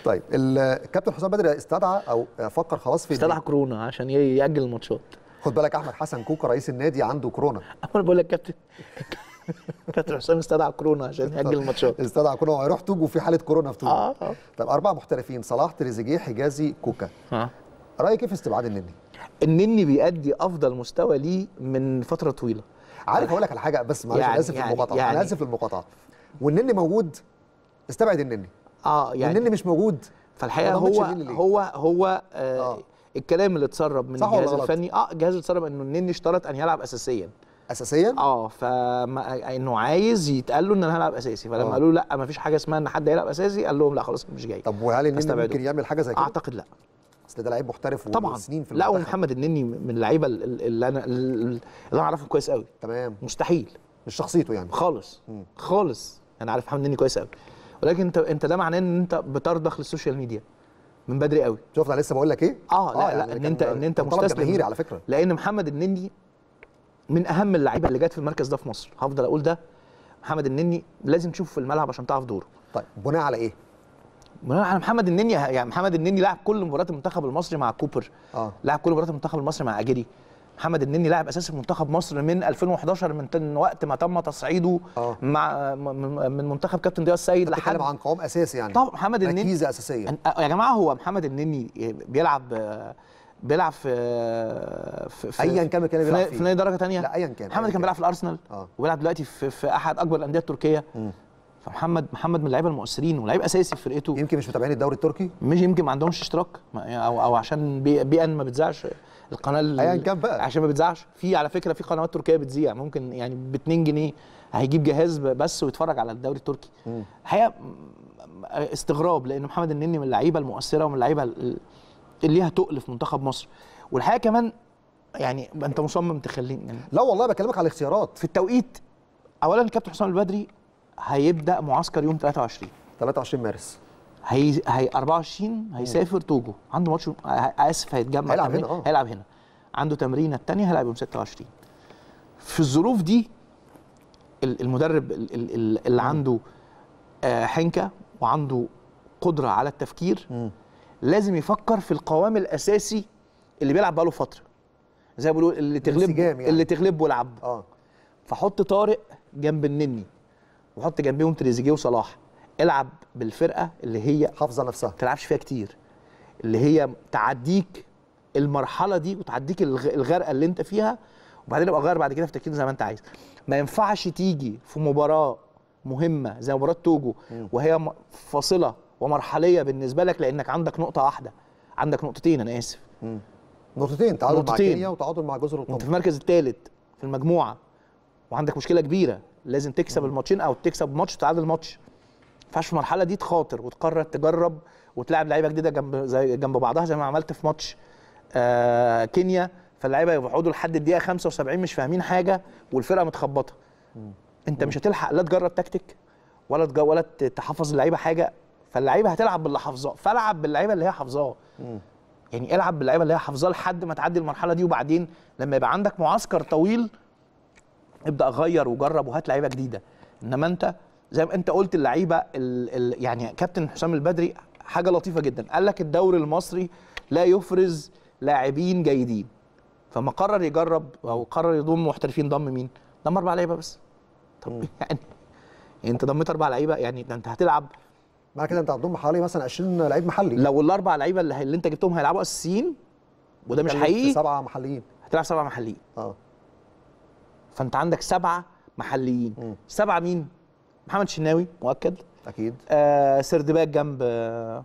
طيب الكابتن حسام بدري استدعى أو فكر خلاص في استدعى كورونا عشان يأجل الماتشات. خد بالك أحمد حسن كوكا رئيس النادي عنده كورونا. <laughs> أنا بقول لك كابتن كابتن حسام استدعى كورونا عشان يأجل الماتشات. استدعى كورونا وهيروح توج وفي حالة كورونا في توج آه آه. طيب أربع محترفين صلاح تريزيجيه حجازي كوكا. آه. رأيك إيه في استبعاد النني النني بيأدي أفضل مستوى ليه من فترة طويلة عارف أقول لك على حاجة بس معلش يعني- أنا اسف يعني- للمقاطعه أنا يعني- آسف للمقاطعة والنني موجود استبعد النني آه يعني والنني مش موجود فالحقيقة هو النني؟ هو هو آه آه. الكلام اللي اتسرب من الجهاز؟ الفني آه الجهاز اتسرب إنه النني اشترط أن يلعب اساسيا اساسيا آه فما إنه عايز يتقال له إن أنا هلعب أساسي فلما آه. قالوا له لأ ما فيش حاجة اسمها إن حد هيلعب أساسي قال لهم لأ خلاص مش جاي طب وهل النني. ممكن يعمل حاجة زي كده؟ أعتقد لأ أصل ده لعيب محترف طبعا. وسنين في لا. ومحمد النني من اللعيبة ال- اللي أنا اللي أنا اعرفهم كويس قوي تمام. مستحيل. مش شخصيته يعني. خالص. مم. خالص. أنا عارف محمد النني كويس قوي ولكن انت أنت ده معناه إن أنت بترضخ لل social media من بدري قوي شفت أنا لسه بقول لك إيه؟ آه لا لا يعني إن كان- انت إن أنت مستسلم على فكرة. لأن محمد النني من أهم اللعيبة اللي جت في المركز ده في مصر. هفضل أقول ده. محمد النني لازم تشوفه في الملعب عشان تعرف دوره. طيب بناء على إيه؟ بناء على محمد النني يعني محمد النني لعب كل مباريات المنتخب المصري مع كوبر آه لعب كل مباريات المنتخب المصري مع اجيري محمد النني لاعب أساسي في منتخب مصر من 2011 من وقت ما تم تصعيده آه. مع من من منتخب كابتن ضياء السيد بتتكلم لحد عن قوام أساسي يعني طبعا محمد النني ركيزه أساسية أن- يا جماعة هو محمد النني بيلعب بيلعب في في, أياً كان في, بيلعب في. في نادي درجة ثانية لا، أياً كان، محمد كان كان. بيلعب في الأرسنال آه. وبيلعب دلوقتي في, في أحد أكبر الأندية التركية مم. فمحمد محمد من اللعيبة المؤثرين ولعيب أساسي في فرقته. يمكن مش متابعين الدوري التركي؟ مش يمكن ما عندهمش اشتراك. ما- أو أو عشان بي بي إن ما بتذاعش. القناة ال- أياً كان بقى. عشان ما بتذاعش. في على فكرة في قنوات تركية بتذيع. ممكن يعني ب 2 جنيه هيجيب جهاز بس ويتفرج على الدوري التركي. الحقيقة استغراب لأن محمد النني من اللعيبة المؤثرة ومن اللعيبة ال- اللي ليها تقل في منتخب مصر. والحقيقة كمان يعني أنت مصمم تخليني يعني لا والله بكلمك على الاختيارات. في التوقيت. اولا الكابتن حسام البدري هيبدأ معسكر يوم 23 23 مارس. هي هي 24 هيسافر توجو. عنده ماتش ه- آسف هيتجمع هيلعب هنا، آه. هيلعب هنا. عنده تمرينة الثانية هيلعب يوم 26 في الظروف دي ال- المدرب ال- ال- ال- اللي عنده آه، حنكة وعنده قدرة على التفكير. لازم يفكر في القوام الأساسي اللي بيلعب بقاله فترة. زي ما بيقولوا اللي تغلب يعني. اللي تغلب والعب آه. فحط طارق جنب النني. وحط جنبيهم تريزيجيه وصلاح. العب بالفرقة اللي هي حافظة نفسها. ما تلعبش فيها كتير. اللي هي تعديك المرحلة دي وتعديك الغ- الغرقة اللي انت فيها وبعدين ابقى غير بعد كده في تركيز زي ما انت عايز. ما ينفعش تيجي في مباراة مهمة زي مباراة توجو وهي فاصلة ومرحلية بالنسبة لك لأنك عندك نقطة واحدة. عندك نقطتين أنا آسف. نقطتين تعادل مع. كينيا وتعادل مع جزر أنت في القمر المركز الثالث في المجموعة وعندك مشكلة كبيرة. لازم تكسب الماتشين أو تكسب ماتش وتعادل ماتش ما ينفعش في المرحلة دي تخاطر وتقرر تجرب وتلعب لعيبة جديدة جنب زي جنب بعضها زي ما عملت في ماتش آه كينيا. فاللعيبة يقعدوا لحد الدقيقة 75 مش فاهمين حاجة والفرقة متخبطة. أنت مش هتلحق لا تجرب تكتيك ولا تج... ولا تحفظ اللعيبة حاجة. فاللعيبة هتلعب باللي حافظاه فالعب باللعيبة اللي هي حافظاه يعني العب باللعيبة اللي هي حافظاه لحد ما تعدي المرحلة دي. وبعدين لما يبقى عندك معسكر طويل ابدأ غير وجرب وهات لعيبة جديدة. إنما أنت زي ما أنت قلت اللعيبة ال ال يعني كابتن حسام البدري حاجة لطيفة جدا. قال لك الدوري المصري لا يفرز لاعبين جيدين. فما قرر يجرب أو قرر يضم محترفين ضم مين؟ ضم أربع لعيبة بس. طب يعني <laughs> يعني أنت ضميت أربع لعيبة يعني ده أنت هتلعب مع كده أنت هتضم حوالي مثلا 20 لعيب محلي. لو الأربع لعيبة اللي, اللي أنت جبتهم هيلعبوا أساسيين وده مش حقيقي. سبعة محليين. هتلعب سبعة محليين. آه. فانت عندك سبعة محليين مم. سبعة مين؟ محمد شناوي مؤكد أكيد آه سردباك جنب آه،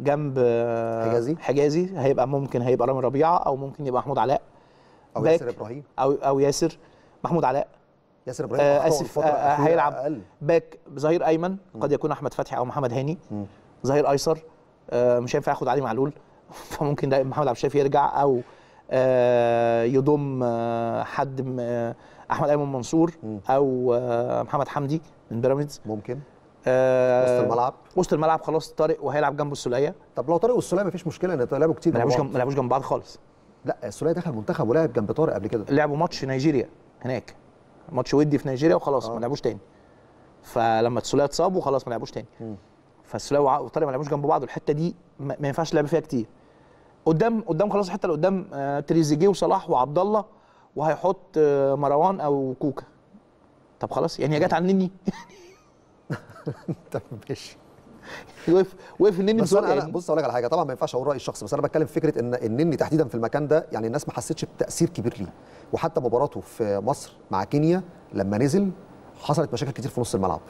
جنب آه، حجازي. حجازي هيبقى ممكن هيبقى رامي ربيعة أو ممكن يبقى محمود علاء أو. ياسر إبراهيم أو أو ياسر محمود علاء ياسر إبراهيم آه آسف آه آه، هيلعب أقل باك ظهير أيمن قد يكون أحمد فتحي أو محمد هاني. ظهير أيسر آه مش هينفع ياخد علي معلول <laughs> فممكن ده محمد عبد الشافي يرجع أو يضم آه حد آه أحمد أيمن منصور. أو آه محمد حمدي من بيراميدز. ممكن. آه وسط الملعب. وسط الملعب خلاص طارق وهيلعب جنبه السوليه طب لو طارق والسوليه مفيش مشكلة ان لعبوا كتير ما جنب لعبوش. جنب ما لعبوش جنب بعض خالص. لا السوليه دخل منتخب ولعب جنب طارق قبل كده. لعبوا ماتش نيجيريا هناك. ماتش ودي في نيجيريا وخلاص آه. ما لعبوش تاني. فلما السوليه اتصاب وخلاص ما لعبوش تاني. فالسوليه وطارق ما لعبوش جنب بعض والحتة دي ما ينفعش لعب فيها كتير. قدام قدام خلاص الحته اللي قدام آه، تريزيجيه وصلاح وعبد الله وهيحط آه، مروان أو كوكا. طب خلاص يعني هي جت على النني طب ماشي. وقف وقف النني بس أنا يعني. بص أقول لك على حاجة طبعا ما ينفعش أقول رايي الشخصي بس أنا بتكلم في فكرة ان النني تحديدا في المكان ده يعني الناس ما حسيتش بتأثير كبير ليه. وحتى مباراته في مصر مع كينيا لما نزل حصلت مشاكل كتير في نص الملعب.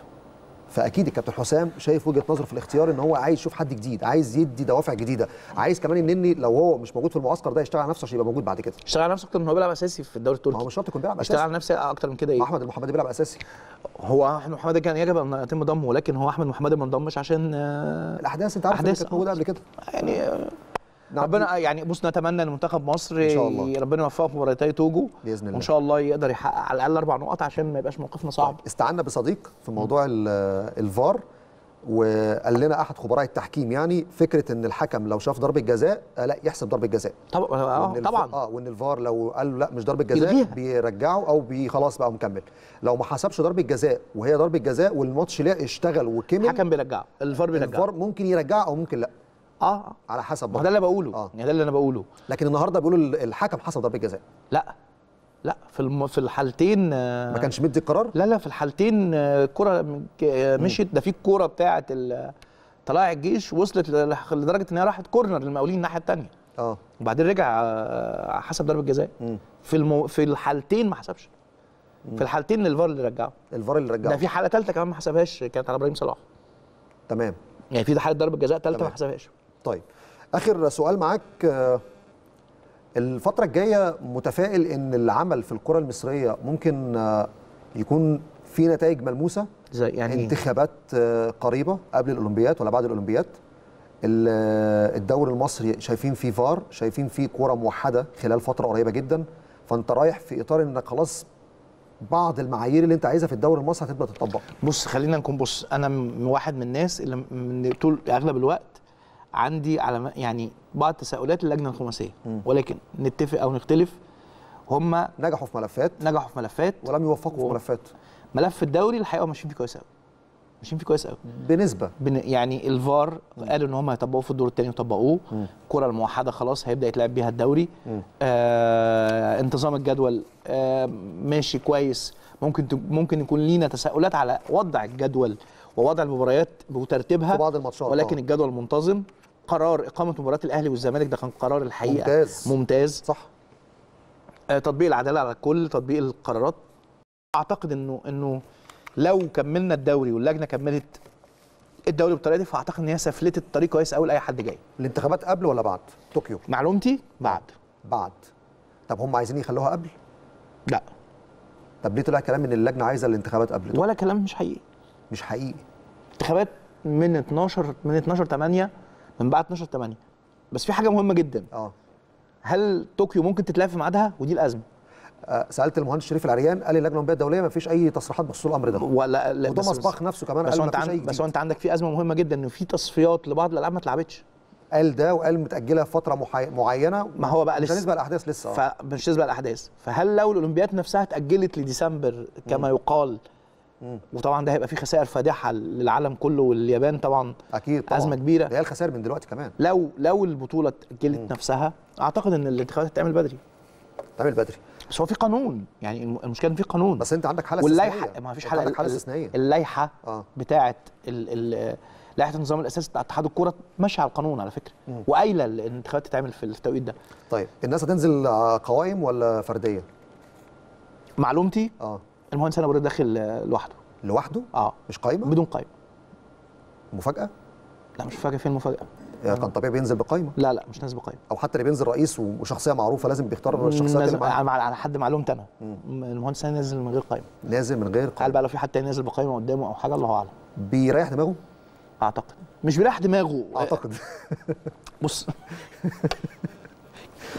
فأكيد الكابتن حسام شايف وجهة نظره في الاختيار إن هو عايز يشوف حد جديد عايز يدي دوافع جديدة عايز كمان النني لو هو مش موجود في المعسكر ده يشتغل على نفسه عشان يبقى موجود بعد كده. اشتغل على نفسه أكتر من هو بيلعب أساسي في الدوري ما هو التركي مش شرط يكون بيلعب أساسي. على نفسه أكتر من كده إيه؟ أحمد المحمدي بيلعب أساسي. هو أحمد محمد كان يجب أن يتم ضمه ولكن هو أحمد محمد ما انضمش عشان آه، الأحداث أنت عارف اللي أحداث، كانت موجودة. قبل كده. يعني آه،. ربنا يعني بص نتمنى إن منتخب مصر إن شاء الله. ربنا يوفقه في مباراتي توجو. بإذن الله. وإن شاء الله يقدر يحقق على الأقل أربع نقط عشان ما يبقاش موقفنا صعب. استعنا بصديق في موضوع ال- الفار وقال لنا أحد خبراء التحكيم يعني فكرة إن الحكم لو شاف ضربة جزاء آه، لا يحسب ضربة جزاء. طبعا آه طبعا. آه وإن الفار لو قال له لا مش ضربة جزاء. بيرجعه أو بي خلاص بقى مكمل. لو ما حسبش ضربة جزاء وهي ضربة جزاء والماتش لا اشتغل وكمل الحكم بيرجعه. الفار بيرجعه. الفار ممكن يرجعه أو ممكن لا. آه. على حسب ما. ده اللي بقوله. آه. يعني ده اللي أنا بقوله. لكن النهارده بيقولوا ال- الحكم حسب ضربة جزاء. لا. لا في الم... في الحالتين آه، ما كانش مدي القرار؟ لا لا في الحالتين آه، م- ك- آه، مشيت. ده في الكرة بتاعة ال- طلائع الجيش وصلت ل- لدرجة إن هي راحت كورنر للمقاولين الناحية الثانية آه. وبعدين رجع آه، حسب ضربة جزاء. في المو... في الحالتين ما حسبش. في الحالتين للفار اللي رجعه. الفار اللي ده رجعه في حالة ثالثة كمان ما حسبهاش كانت على إبراهيم صلاح. تمام. يعني في حالة ضربة جزاء ثالثة ما. حسبهاش. طيب آخر سؤال معاك. الفترة الجاية متفائل إن العمل في الكرة المصرية ممكن آه، يكون في نتائج ملموسة؟ زي يعني؟ انتخابات آه، قريبة قبل الأولمبياد ولا بعد الأولمبياد؟ ال- آه، الدوري المصري شايفين فيه فار شايفين فيه كوره موحدة خلال فترة قريبة جدا. فأنت رايح في إطار انك خلاص بعض المعايير اللي أنت عايزها في الدوري المصري هتبدأ تطبق بص خلينا نكون بص أنا واحد من الناس اللي من طول أغلب الوقت عندي على يعني بعض تساؤلات اللجنة الخماسية. ولكن نتفق أو نختلف هم نجحوا في ملفات. نجحوا في ملفات. ولم يوفقوا و- في ملفات. ملف الدوري الحقيقة ماشيين فيه كويس قوي ماشيين فيه كويس قوي بنسبة. بن- يعني الفار قالوا إن هم هيطبقوه في الدور الثاني وطبقوه الكره الموحدة خلاص هيبدأ يتلعب بيها الدوري. آه انتظام الجدول آه ماشي كويس. ممكن ت- ممكن يكون لينا تساؤلات على وضع الجدول. ووضع المباريات وترتيبها بعض الماتشات، ولكن آه. الجدول منتظم. قرار إقامة مباراة الأهلي والزمالك ده كان قرار الحقيقة. ممتاز. ممتاز. صح. آه، تطبيق العدالة على الكل تطبيق القرارات. أعتقد انه إنه لو كملنا الدوري واللجنة كملت الدوري بالطريقة دي فأعتقد إن هي سفلتت الطريق كويس قوي لأي حد جاي. الانتخابات قبل ولا بعد؟ طوكيو. معلومتي؟ بعد. بعد. طب هم عايزين يخلوها قبل؟ لا. طب ليه طلع كلام إن اللجنة عايزة الانتخابات قبل؟ ولا كلام مش حقيقي. مش حقيقي. انتخابات من 12 من 12 8 من بعد 12 8 بس في حاجة مهمة جدا. آه. هل طوكيو ممكن تتلعب في ميعادها؟ ودي الأزمة. آه، سألت المهندس شريف العريان قال اللجنه الاولمبيه الدولية ما فيش أي تصريحات بخصوص الأمر ده. ولا لا وتوماس باخ نفسه كمان بس قال انت فيش أي عند بس. انت عندك في أزمة مهمة جدا إن في تصفيات لبعض الألعاب ما اتلعبتش. قال ده وقال متأجلة فترة محي... معينة. ما هو بقى مش لسه. هنسبق الأحداث لسه. فمش تسبق الأحداث. فهل لو الأولمبياد نفسها اتأجلت لديسمبر كما يقال وطبعا ده هيبقى فيه خسائر فادحة للعالم كله واليابان طبعا أكيد طبعا. أزمة كبيرة. ده هي الخسائر من دلوقتي كمان. لو لو البطولة اتاجلت نفسها أعتقد إن الانتخابات هتتعمل بدري. تعمل بدري. بس هو في قانون. يعني الم- المشكلة إن في قانون. بس أنت عندك حالة واللائحة استثنائية. ما فيش حالة عندك حالة ال- استثنائيه اللائحة آه. بتاعه لائحة النظام الأساسي بتاع اتحاد الكورة ماشية على القانون على فكرة. وقايلة ان الانتخابات تتعمل في التوقيت ده. طيب الناس هتنزل آه، قوائم ولا فردية؟ معلومتي آه. المهندس أنا بريد داخل آه، لوحده. لوحده؟ آه. مش قايمة؟ بدون قائمه مفاجأة؟ لا مش فاكر فين المفاجأة؟ يعني كان طبيعي بينزل بقايمة؟ لا لا مش ناس بقائمه أو حتى اللي بينزل رئيس وشخصية معروفة لازم بيختار الشخصيات اللي نازل معاه. على حد معلومتي أنا. المهندس أنا نازل من غير قائمه نازل من غير قائمه بقى لو في حد تاني نازل بقائمه قدامه أو حاجة الله أعلم. بيريح دماغه؟ أعتقد. مش بيريح دماغه. أعتقد. بص. <laughs>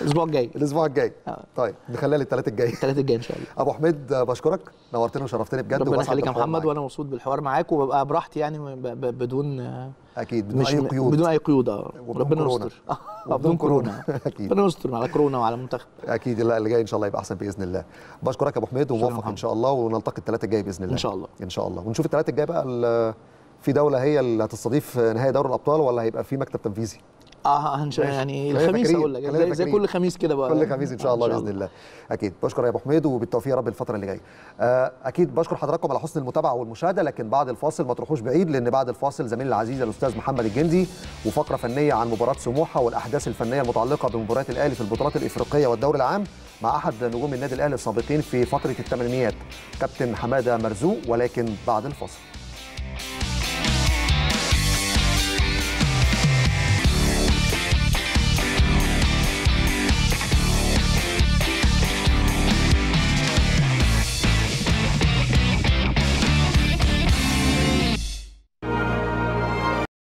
الأسبوع الجاي. الأسبوع الجاي. آه. طيب نخليها للثلاث الجاي. الثلاث الجاي إن شاء الله. أبو حميد بشكرك. نورتني وشرفتني بجد. ربنا يخليك يا محمد. وأنا مبسوط بالحوار معاك وببقى براحتي يعني بدون أكيد بدون أي قيود. بدون أي قيود آه. ربنا. يستر. <laughs> آه، بدون كورونا. <laughs> أكيد. ربنا يستر على كورونا وعلى المنتخب. أكيد لا اللي جاي إن شاء الله يبقى أحسن بإذن الله. بشكرك يا أبو حميد وموفق إن. شاء الله ونلتقي الثلاثه الجاي بإذن الله. إن شاء الله. إن شاء الله. ونشوف الثلاثه الجاي بقى في دولة هي اللي هتستضيف نهائي دوري الأبطال ولا هيبقى في مكتب تنفيذي؟ آه هنش... ماشي. يعني الخميس. أقول لك. زي, زي. كل خميس كده بقى. كل خميس إن شاء الله بإذن الله. أكيد. بشكر يا أبو حميد وبالتوفيق يا رب الفترة اللي جاية. آه، أكيد بشكر حضراتكم على حسن المتابعة والمشاهدة لكن بعد الفاصل ما تروحوش بعيد لأن بعد الفاصل زميلي العزيز الأستاذ محمد الجندي وفقرة فنية عن مباراة سموحة والأحداث الفنية المتعلقة بمباريات الأهلي في البطولات الإفريقية والدوري العام مع أحد نجوم النادي الأهلي السابقين في فترة الثمانينيات. كابتن حمادة مرزوق ولكن بعد الفاصل.